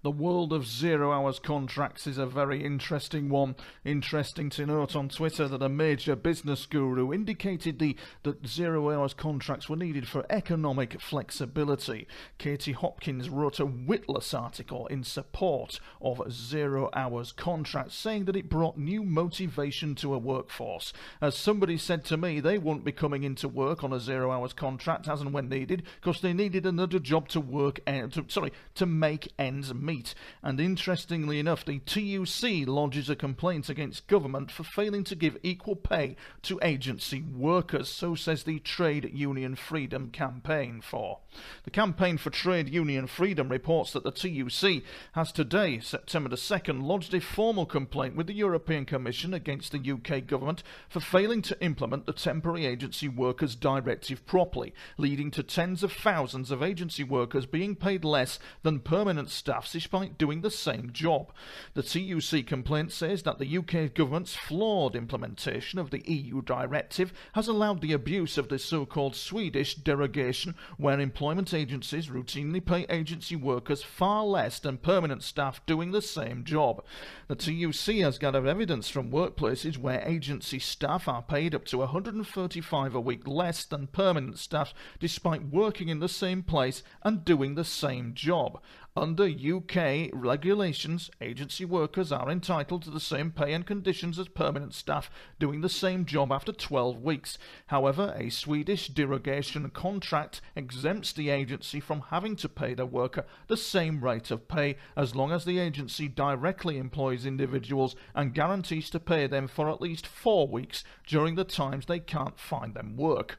The world of zero hours contracts is a very interesting one. Interesting to note on Twitter that a major business guru indicated the, that zero hours contracts were needed for economic flexibility. Katie Hopkins wrote a witless article in support of zero hours contracts, saying that it brought new motivation to a workforce. As somebody said to me, they won't be coming into work on a zero hours contract as and when needed because they needed another job to work, uh, to, sorry, to make ends meet And interestingly enough, the TUC lodges a complaint against government for failing to give equal pay to agency workers, so says the Trade Union Freedom Campaign for. The Campaign for Trade Union Freedom reports that the TUC has today, September the 2nd, lodged a formal complaint with the European Commission against the UK government for failing to implement the Temporary Agency Workers Directive properly, leading to tens of thousands of agency workers being paid less than permanent staff despite doing the same job. The TUC complaint says that the UK government's flawed implementation of the EU directive has allowed the abuse of the so called Swedish derogation, where employment agencies routinely pay agency workers far less than permanent staff doing the same job. The TUC has gathered evidence from workplaces where agency staff are paid up to 135 a week less than permanent staff despite working in the same place and doing the same job. Under UK regulations, agency workers are entitled to the same pay and conditions as permanent staff doing the same job after 12 weeks. However, a Swedish derogation contract exempts the agency from having to pay the worker the same rate of pay as long as the agency directly employs individuals and guarantees to pay them for at least four weeks during the times they can't find them work.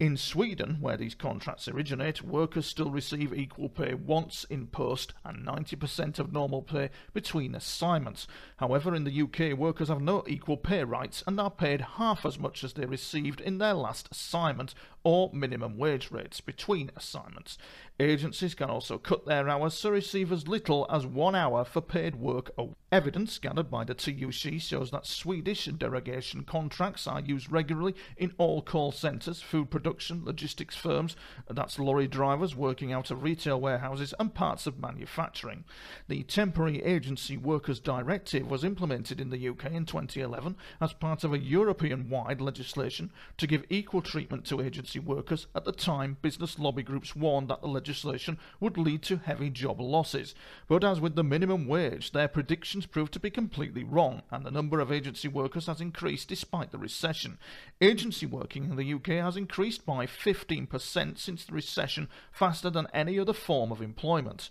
In Sweden, where these contracts originate, workers still receive equal pay once in person and 90% of normal pay between assignments. However, in the UK, workers have no equal pay rights and are paid half as much as they received in their last assignment or minimum wage rates between assignments. Agencies can also cut their hours to receive as little as one hour for paid work. Evidence gathered by the TUC shows that Swedish derogation contracts are used regularly in all call centres, food production, logistics firms, that's lorry drivers working out of retail warehouses, and parts of manufacturing. The Temporary Agency Workers Directive was implemented in the UK in 2011 as part of a European wide legislation to give equal treatment to agency workers. At the time, business lobby groups warned that the legislation would lead to heavy job losses. But as with the minimum wage, their predictions proved to be completely wrong, and the number of agency workers has increased despite the recession. Agency working in the UK has increased by 15% since the recession, faster than any other form of employment.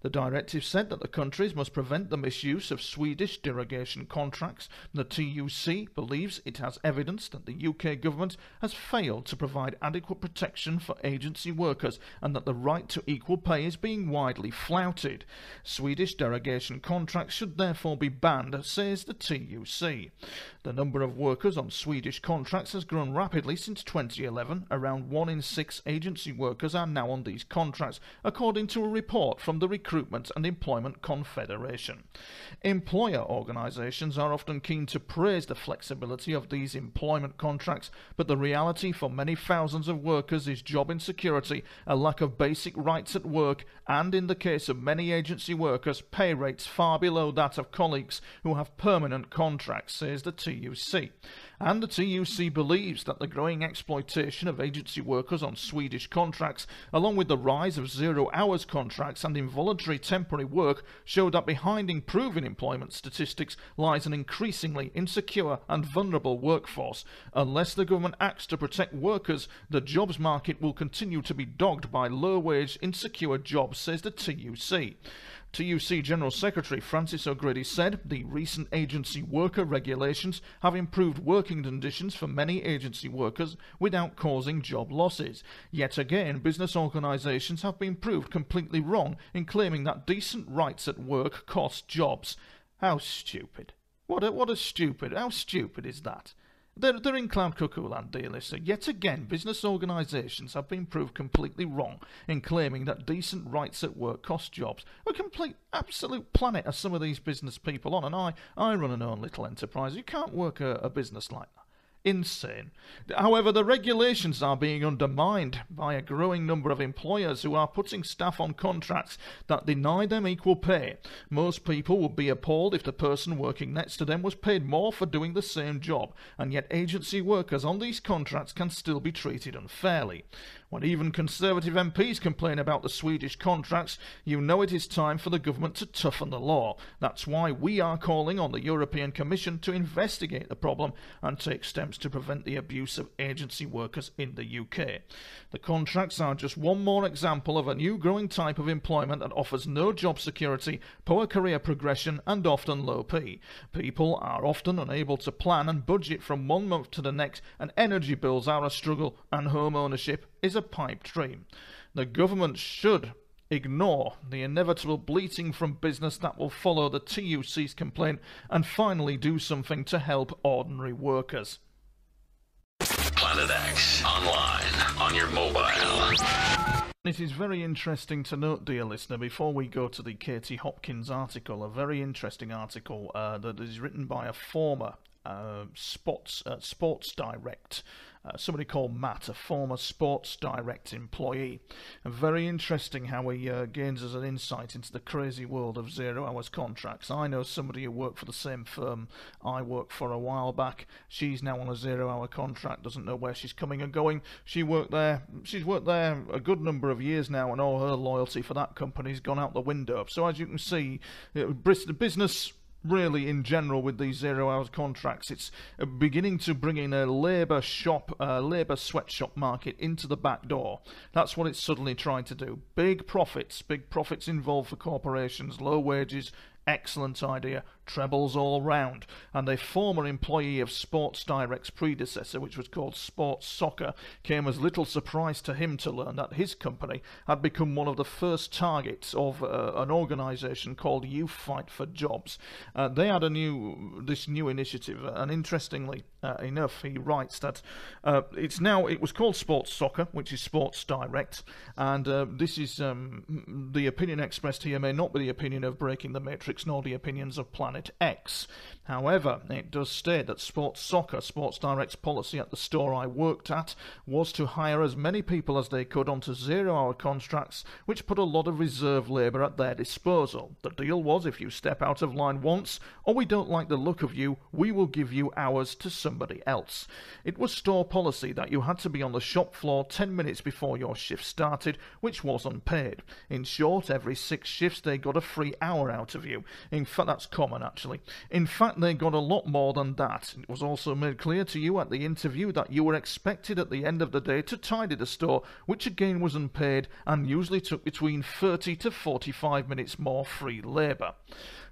The directive said that the countries must prevent the misuse of Swedish derogation contracts. The TUC believes it has evidence that the UK government has failed to provide adequate protection for agency workers and that the right to equal pay is being widely flouted. Swedish derogation contracts should therefore be banned, says the TUC. The number of workers on Swedish contracts has grown rapidly since 2011. Around one in six agency workers are now on these contracts, according to a report from the Recruitment and Employment Confederation. Employer organisations are often keen to praise the flexibility of these employment contracts, but the reality for many thousands of workers is job insecurity, a lack of basic rights at work, and in the case of many agency workers, pay rates far below that of colleagues who have permanent contracts, says the TUC and the TUC believes that the growing exploitation of agency workers on Swedish contracts, along with the rise of zero hours contracts and involuntary temporary work, show that behind improving employment statistics lies an increasingly insecure and vulnerable workforce. Unless the government acts to protect workers, the jobs market will continue to be dogged by low wage, insecure jobs, says the TUC. TUC General Secretary Frances O'Grady said the recent agency worker regulations have improved working conditions for many agency workers without causing job losses. Yet again, business organisations have been proved completely wrong in claiming that decent rights at work cost jobs. How stupid. What a, what a stupid, how stupid is that? They're, they're in Cloud Cuckoo Land, dear listener. Yet again, business organisations have been proved completely wrong in claiming that decent rights at work cost jobs. A complete, absolute planet are some of these business people on, and I, I run an own little enterprise. You can't work a, a business like that insane. However, the regulations are being undermined by a growing number of employers who are putting staff on contracts that deny them equal pay. Most people would be appalled if the person working next to them was paid more for doing the same job, and yet agency workers on these contracts can still be treated unfairly. When even Conservative MPs complain about the Swedish contracts, you know it is time for the government to toughen the law. That's why we are calling on the European Commission to investigate the problem and take steps to prevent the abuse of agency workers in the UK. The contracts are just one more example of a new growing type of employment that offers no job security, poor career progression, and often low pay. People are often unable to plan and budget from one month to the next, and energy bills are a struggle, and home ownership is a pipe dream. The government should ignore the inevitable bleating from business that will follow the TUC's complaint and finally do something to help ordinary workers. Planet X online on your mobile. It is very interesting to note, dear listener, before we go to the Katie Hopkins article, a very interesting article uh, that is written by a former uh, sports uh, sports direct uh, somebody called Matt, a former Sports Direct employee. And very interesting how he uh, gains us an insight into the crazy world of zero hours contracts. I know somebody who worked for the same firm I worked for a while back. She's now on a zero hour contract, doesn't know where she's coming and going. She worked there, she's worked there a good number of years now, and all her loyalty for that company's gone out the window. So, as you can see, uh, business really in general with these zero hours contracts it's uh, beginning to bring in a labour shop uh, labour sweatshop market into the back door. That's what it's suddenly trying to do. Big profits big profits involved for corporations low wages excellent idea trebles all round, and a former employee of Sports Direct's predecessor, which was called Sports Soccer, came as little surprise to him to learn that his company had become one of the first targets of uh, an organisation called Youth Fight for Jobs. Uh, they had a new this new initiative, and interestingly uh, enough, he writes that uh, it's now it was called Sports Soccer, which is Sports Direct, and uh, this is um, the opinion expressed here may not be the opinion of Breaking the Matrix nor the opinions of Planet X. However, it does state that Sports Soccer, Sports Direct's policy at the store I worked at, was to hire as many people as they could onto zero hour contracts, which put a lot of reserve labour at their disposal. The deal was if you step out of line once, or we don't like the look of you, we will give you hours to somebody else. It was store policy that you had to be on the shop floor 10 minutes before your shift started, which was unpaid. In short, every six shifts they got a free hour out of you. In fact, that's common actually. In fact, they got a lot more than that. It was also made clear to you at the interview that you were expected at the end of the day to tidy the store, which again was unpaid and usually took between 30 to 45 minutes more free labour.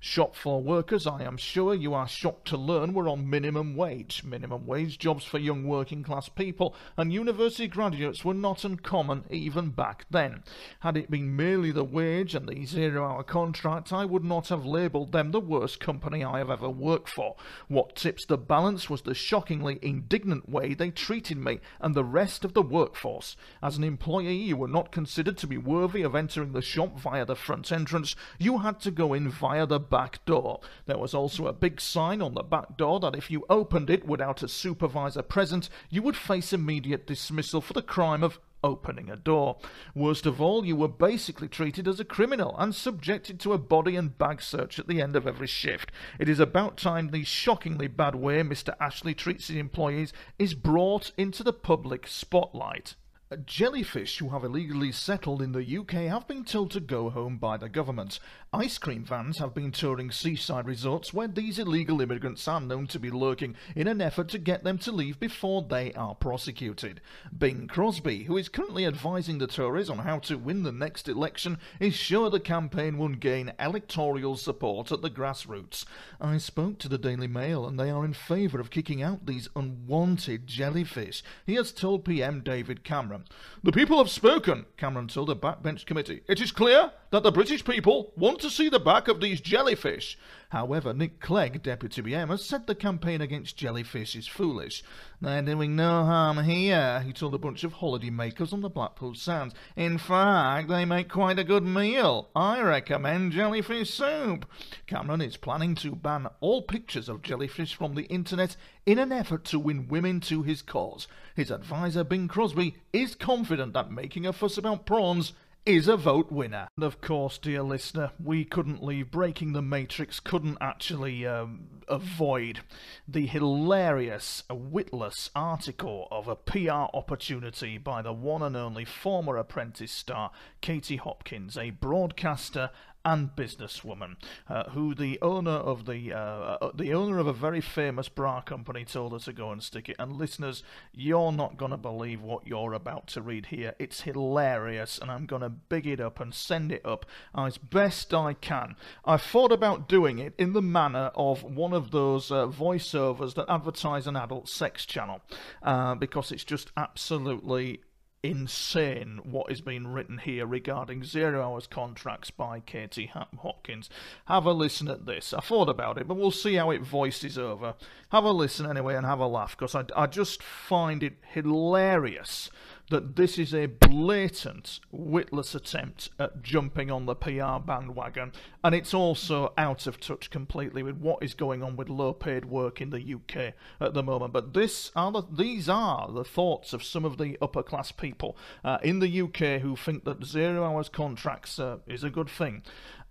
Shop floor workers, I am sure you are shocked to learn, were on minimum wage. Minimum wage jobs for young working class people and university graduates were not uncommon even back then. Had it been merely the wage and the zero hour contract, I would not have labelled them the worst company I have ever worked for. What tips the balance was the shockingly indignant way they treated me and the rest of the workforce. As an employee, you were not considered to be worthy of entering the shop via the front entrance, you had to go in via the back door. There was also a big sign on the back door that if you opened it without a supervisor present, you would face immediate dismissal for the crime of opening a door. Worst of all, you were basically treated as a criminal and subjected to a body and bag search at the end of every shift. It is about time the shockingly bad way Mr. Ashley treats his employees is brought into the public spotlight. Jellyfish who have illegally settled in the UK have been told to go home by the government. Ice cream vans have been touring seaside resorts where these illegal immigrants are known to be lurking in an effort to get them to leave before they are prosecuted. Bing Crosby, who is currently advising the Tories on how to win the next election, is sure the campaign will gain electoral support at the grassroots. I spoke to the Daily Mail and they are in favour of kicking out these unwanted jellyfish, he has told PM David Cameron. The people have spoken, Cameron told a backbench committee. It is clear that the British people want to see the back of these jellyfish. However, Nick Clegg, Deputy PM, has said the campaign against jellyfish is foolish. They're doing no harm here, he told a bunch of holiday makers on the Blackpool Sands. In fact, they make quite a good meal. I recommend jellyfish soup. Cameron is planning to ban all pictures of jellyfish from the internet in an effort to win women to his cause. His advisor, Bing Crosby, is confident that making a fuss about prawns is a vote winner. And of course, dear listener, we couldn't leave Breaking the Matrix, couldn't actually um, avoid the hilarious, witless article of a PR opportunity by the one and only former apprentice star Katie Hopkins, a broadcaster and businesswoman, uh, who the owner of the uh, uh, the owner of a very famous bra company told her to go and stick it. And listeners, you're not gonna believe what you're about to read here. It's hilarious, and I'm gonna big it up and send it up as best I can. I thought about doing it in the manner of one of those uh, voiceovers that advertise an adult sex channel, uh, because it's just absolutely insane what is being written here regarding zero hours contracts by Katie Hopkins. Have a listen at this. I thought about it, but we'll see how it voices over. Have a listen anyway and have a laugh because I, I just find it hilarious that this is a blatant, witless attempt at jumping on the PR bandwagon, and it's also out of touch completely with what is going on with low-paid work in the UK at the moment. But this are the, these are the thoughts of some of the upper-class people uh, in the UK who think that zero-hours contracts uh, is a good thing.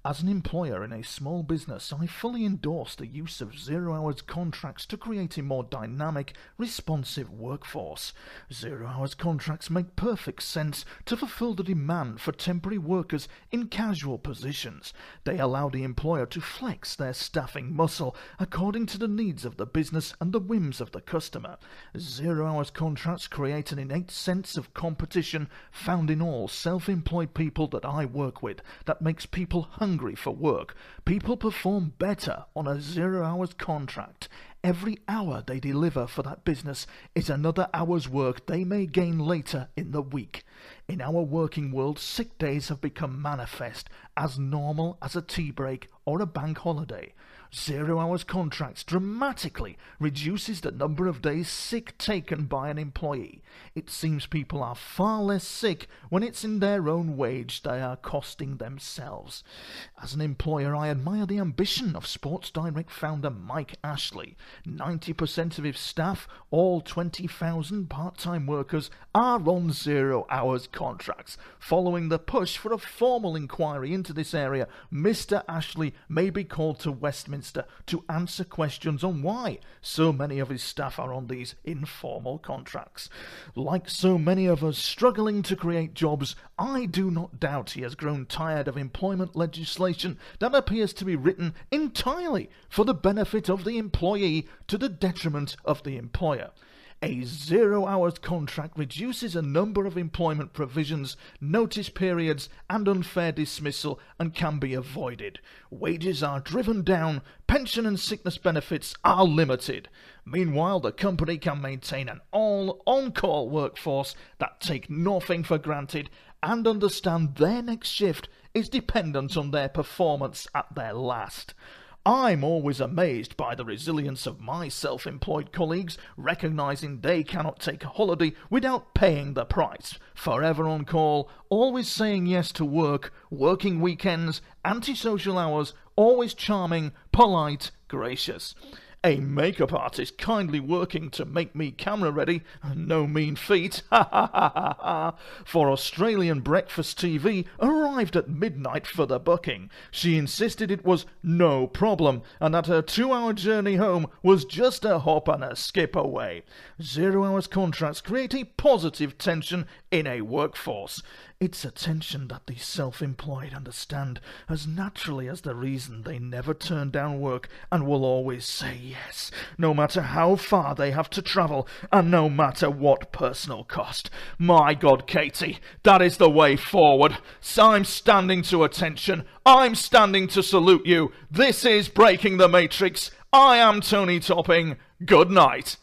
As an employer in a small business, I fully endorse the use of zero hours contracts to create a more dynamic, responsive workforce. Zero hours contracts make perfect sense to fulfill the demand for temporary workers in casual positions. They allow the employer to flex their staffing muscle according to the needs of the business and the whims of the customer. Zero hours contracts create an innate sense of competition found in all self employed people that I work with that makes people hungry hungry for work. People perform better on a zero hours contract. Every hour they deliver for that business is another hour's work they may gain later in the week. In our working world, sick days have become manifest, as normal as a tea break or a bank holiday. Zero hours contracts dramatically reduces the number of days sick taken by an employee. It seems people are far less sick when it's in their own wage they are costing themselves. As an employer, I admire the ambition of Sports Direct founder Mike Ashley. 90% of his staff, all 20,000 part time workers, are on zero hours contracts. Following the push for a formal inquiry into this area, Mr. Ashley may be called to Westminster to answer questions on why so many of his staff are on these informal contracts. Like so many of us struggling to create jobs, I do not doubt he has grown tired of employment legislation that appears to be written entirely for the benefit of the employee to the detriment of the employer. A zero hours contract reduces a number of employment provisions, notice periods, and unfair dismissal and can be avoided. Wages are driven down, pension and sickness benefits are limited. Meanwhile, the company can maintain an all on call workforce that take nothing for granted and understand their next shift is dependent on their performance at their last. I'm always amazed by the resilience of my self employed colleagues, recognizing they cannot take a holiday without paying the price. Forever on call, always saying yes to work, working weekends, antisocial hours, always charming, polite, gracious a makeup artist kindly working to make me camera ready, no mean feat, ha ha ha ha for Australian Breakfast TV arrived at midnight for the booking. She insisted it was no problem and that her two hour journey home was just a hop and a skip away. Zero hours contracts create a positive tension in a workforce. It's a tension that the self employed understand as naturally as the reason they never turn down work and will always say yes, no matter how far they have to travel and no matter what personal cost. My God, Katie, that is the way forward. So I'm standing to attention. I'm standing to salute you. This is Breaking the Matrix. I am Tony Topping. Good night.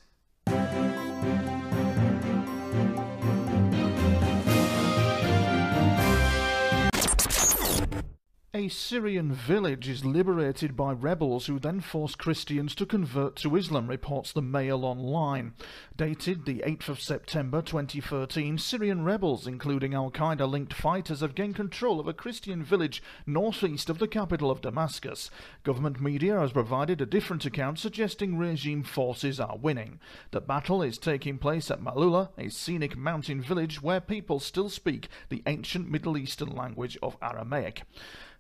A Syrian village is liberated by rebels who then force Christians to convert to Islam, reports the Mail Online. Dated the 8th of September 2013, Syrian rebels, including Al Qaeda linked fighters, have gained control of a Christian village northeast of the capital of Damascus. Government media has provided a different account suggesting regime forces are winning. The battle is taking place at Malula, a scenic mountain village where people still speak the ancient Middle Eastern language of Aramaic.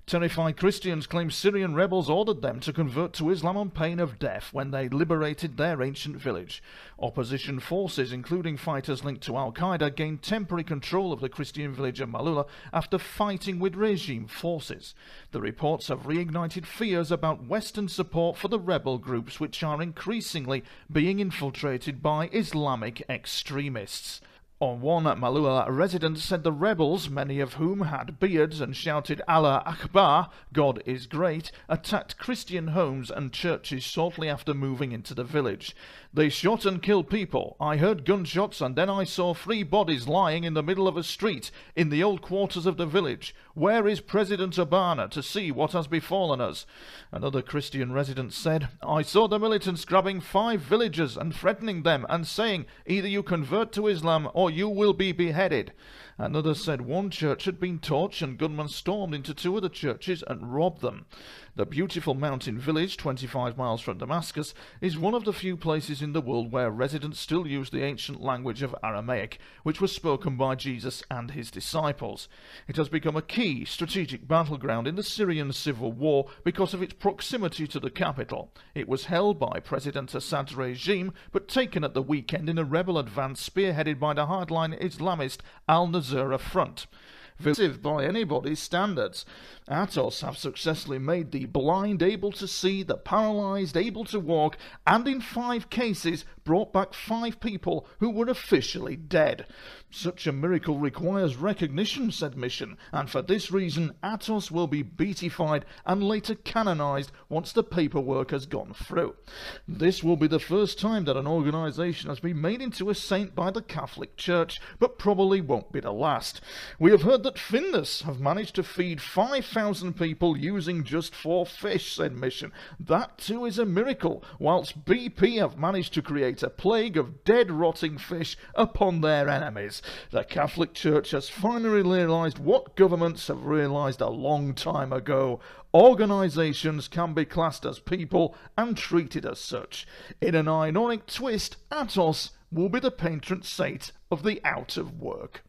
Terrified Christians claim Syrian rebels ordered them to convert to Islam on pain of death when they liberated their ancient village. Opposition forces, including fighters linked to Al Qaeda, gained temporary control of the Christian village of Malula after fighting with regime forces. The reports have reignited fears about Western support for the rebel groups, which are increasingly being infiltrated by Islamic extremists. On one Malula resident said the rebels, many of whom had beards and shouted Allah Akbar, God is great, attacked Christian homes and churches shortly after moving into the village. They shot and killed people. I heard gunshots and then I saw three bodies lying in the middle of a street in the old quarters of the village. Where is President Obama to see what has befallen us? Another Christian resident said, I saw the militants grabbing five villagers and threatening them and saying, either you convert to Islam or you will be beheaded. Another said one church had been torched and gunmen stormed into two other churches and robbed them. The beautiful mountain village, 25 miles from Damascus, is one of the few places in the world where residents still use the ancient language of Aramaic, which was spoken by Jesus and his disciples. It has become a key strategic battleground in the Syrian civil war because of its proximity to the capital. It was held by President Assad's regime, but taken at the weekend in a rebel advance spearheaded by the hardline Islamist al Nusra Front by anybody's standards. Atos have successfully made the blind able to see, the paralyzed able to walk, and in five cases brought back five people who were officially dead. Such a miracle requires recognition, said Mission, and for this reason Atos will be beatified and later canonized once the paperwork has gone through. This will be the first time that an organization has been made into a saint by the Catholic Church, but probably won't be the last. We have heard that Findus have managed to feed 5,000 people using just four fish, said Mission. That too is a miracle, whilst BP have managed to create a plague of dead rotting fish upon their enemies. The Catholic Church has finally realised what governments have realised a long time ago. Organisations can be classed as people and treated as such. In an ironic twist, Atos will be the patron saint of the out of work.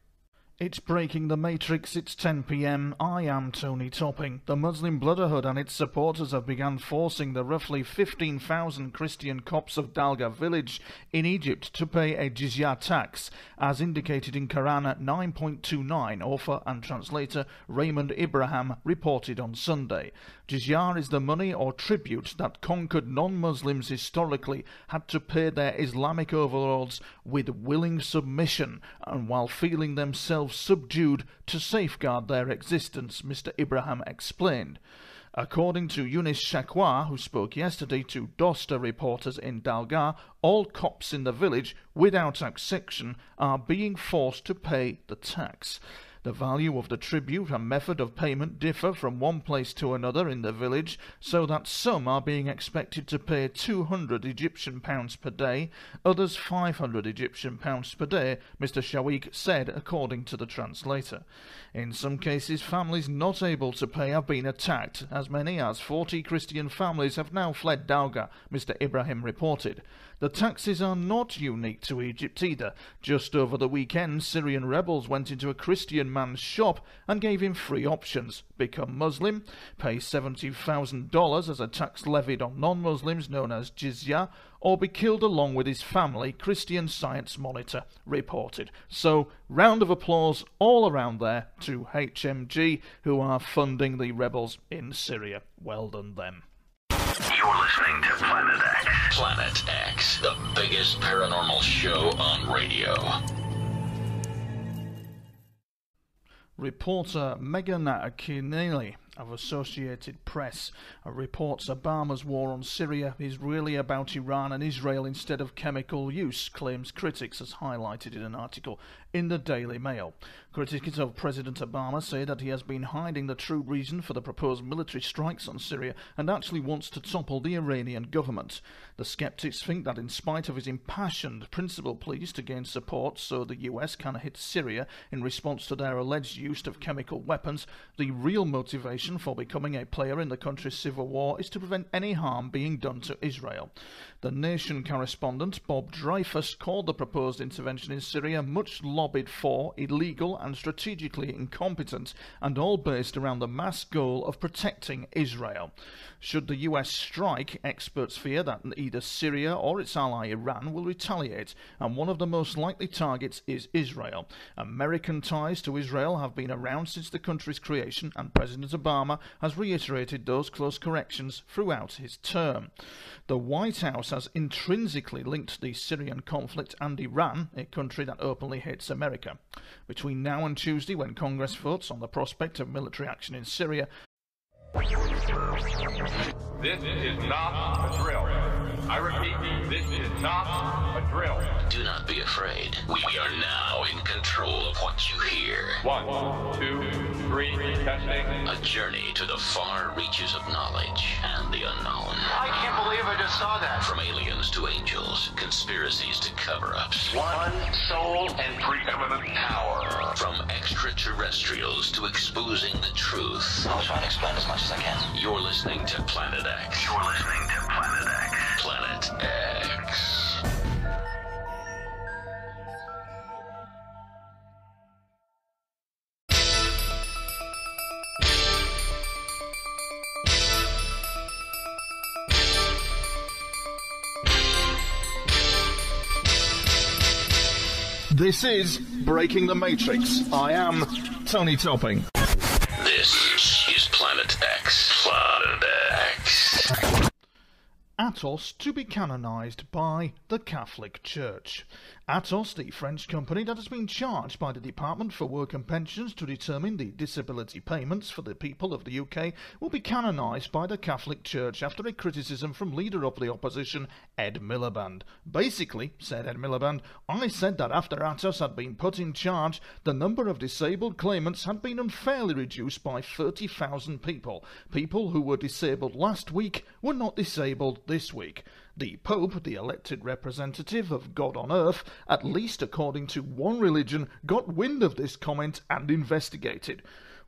It's breaking the matrix, it's 10pm, I am Tony Topping. The Muslim Brotherhood and its supporters have begun forcing the roughly 15,000 Christian Copts of Dalga village in Egypt to pay a jizya tax, as indicated in Quran 9.29, author and translator Raymond Ibrahim reported on Sunday. Jizya is the money or tribute that conquered non-Muslims historically had to pay their Islamic overlords with willing submission and while feeling themselves subdued to safeguard their existence, Mr. Ibrahim explained. According to Yunis Shakwa, who spoke yesterday to Dosta reporters in Dalga, all Copts in the village, without exception, are being forced to pay the tax. The value of the tribute and method of payment differ from one place to another in the village, so that some are being expected to pay 200 Egyptian pounds per day, others 500 Egyptian pounds per day, Mr. Shawik said according to the translator. In some cases, families not able to pay have been attacked. As many as 40 Christian families have now fled Dalga, Mr. Ibrahim reported. The taxes are not unique to Egypt either. Just over the weekend, Syrian rebels went into a Christian man's shop and gave him free options. Become Muslim, pay $70,000 as a tax levied on non-Muslims known as jizya, or be killed along with his family, Christian Science Monitor reported. So, round of applause all around there to HMG, who are funding the rebels in Syria. Well done them. You're listening to Planet X. Planet X, the biggest paranormal show on radio. Reporter Megan Keneally of Associated Press reports Obama's war on Syria is really about Iran and Israel instead of chemical use, claims critics, as highlighted in an article in the Daily Mail. Critics of President Obama say that he has been hiding the true reason for the proposed military strikes on Syria and actually wants to topple the Iranian government. The skeptics think that in spite of his impassioned principal pleas to gain support so the US can hit Syria in response to their alleged use of chemical weapons, the real motivation for becoming a player in the country's civil war is to prevent any harm being done to Israel. The Nation correspondent Bob Dreyfuss called the proposed intervention in Syria much lobbied for, illegal, and strategically incompetent, and all based around the mass goal of protecting Israel. Should the US strike, experts fear that either Syria or its ally Iran will retaliate, and one of the most likely targets is Israel. American ties to Israel have been around since the country's creation, and President Obama has reiterated those close corrections throughout his term. The White House has intrinsically linked the Syrian conflict and Iran, a country that openly hates America. Between now and Tuesday, when Congress votes on the prospect of military action in Syria, This is not a drill. I repeat, this is not a drill. Do not be afraid. We are now in control of what you hear. One, two, three, testing. A journey to the far reaches of knowledge and the unknown. I can't believe I just saw that. From aliens to angels, conspiracies to cover ups. One soul and preeminent power. From extraterrestrials to exposing the truth. I'll try to explain as much as I can. You're listening to Planet X. You're listening to Planet X. Planet X. this is Breaking the Matrix. I am Tony Topping. Atos to be canonised by the Catholic Church. Atos, the French company that has been charged by the Department for Work and Pensions to determine the disability payments for the people of the UK, will be canonised by the Catholic Church after a criticism from leader of the opposition, Ed Miliband. Basically, said Ed Miliband, I said that after Atos had been put in charge, the number of disabled claimants had been unfairly reduced by 30,000 people. People who were disabled last week were not disabled this week. The Pope, the elected representative of God on earth, at least according to one religion, got wind of this comment and investigated.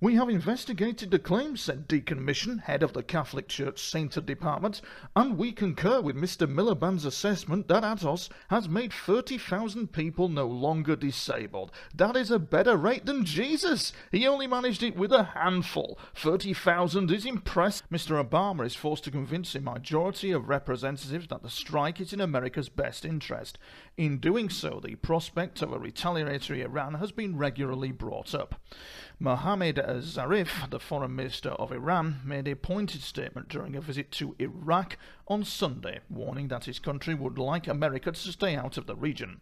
We have investigated the claims, said Deacon Mission, head of the Catholic Church Sainted Department, and we concur with Mr. Miliband's assessment that Atos has made 30,000 people no longer disabled. That is a better rate than Jesus. He only managed it with a handful. 30,000 is impressive. Mr. Obama is forced to convince a majority of representatives that the strike is in America's best interest. In doing so, the prospect of a retaliatory Iran has been regularly brought up. Mohammad Zarif, the foreign minister of Iran, made a pointed statement during a visit to Iraq on Sunday, warning that his country would like America to stay out of the region.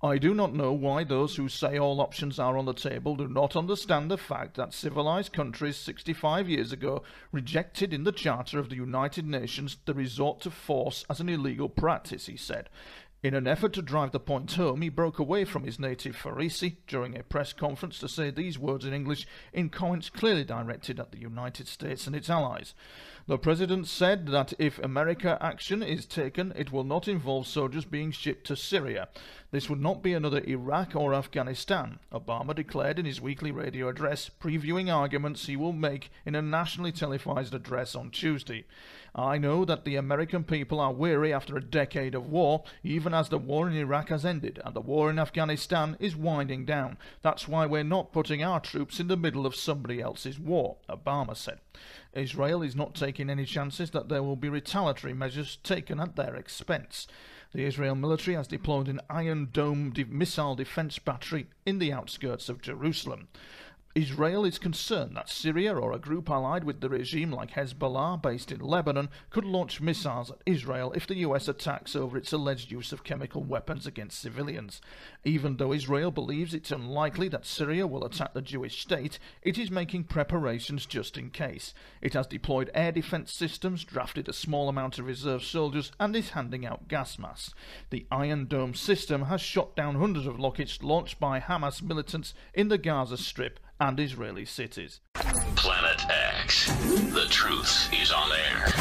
I do not know why those who say all options are on the table do not understand the fact that civilized countries 65 years ago rejected in the Charter of the United Nations the resort to force as an illegal practice, he said. In an effort to drive the point home, he broke away from his native Farisi during a press conference to say these words in English in comments clearly directed at the United States and its allies. The president said that if America action is taken, it will not involve soldiers being shipped to Syria. This would not be another Iraq or Afghanistan, Obama declared in his weekly radio address, previewing arguments he will make in a nationally televised address on Tuesday. I know that the American people are weary after a decade of war, even as the war in Iraq has ended and the war in Afghanistan is winding down. That's why we're not putting our troops in the middle of somebody else's war, Obama said. Israel is not taking any chances that there will be retaliatory measures taken at their expense. The Israel military has deployed an Iron Dome missile defense battery in the outskirts of Jerusalem. Israel is concerned that Syria or a group allied with the regime like Hezbollah based in Lebanon could launch missiles at Israel if the US attacks over its alleged use of chemical weapons against civilians. Even though Israel believes it's unlikely that Syria will attack the Jewish state, it is making preparations just in case. It has deployed air defense systems, drafted a small amount of reserve soldiers, and is handing out gas masks. The Iron Dome system has shot down hundreds of rockets launched by Hamas militants in the Gaza Strip and Israeli cities. Planet X. The truth is on air.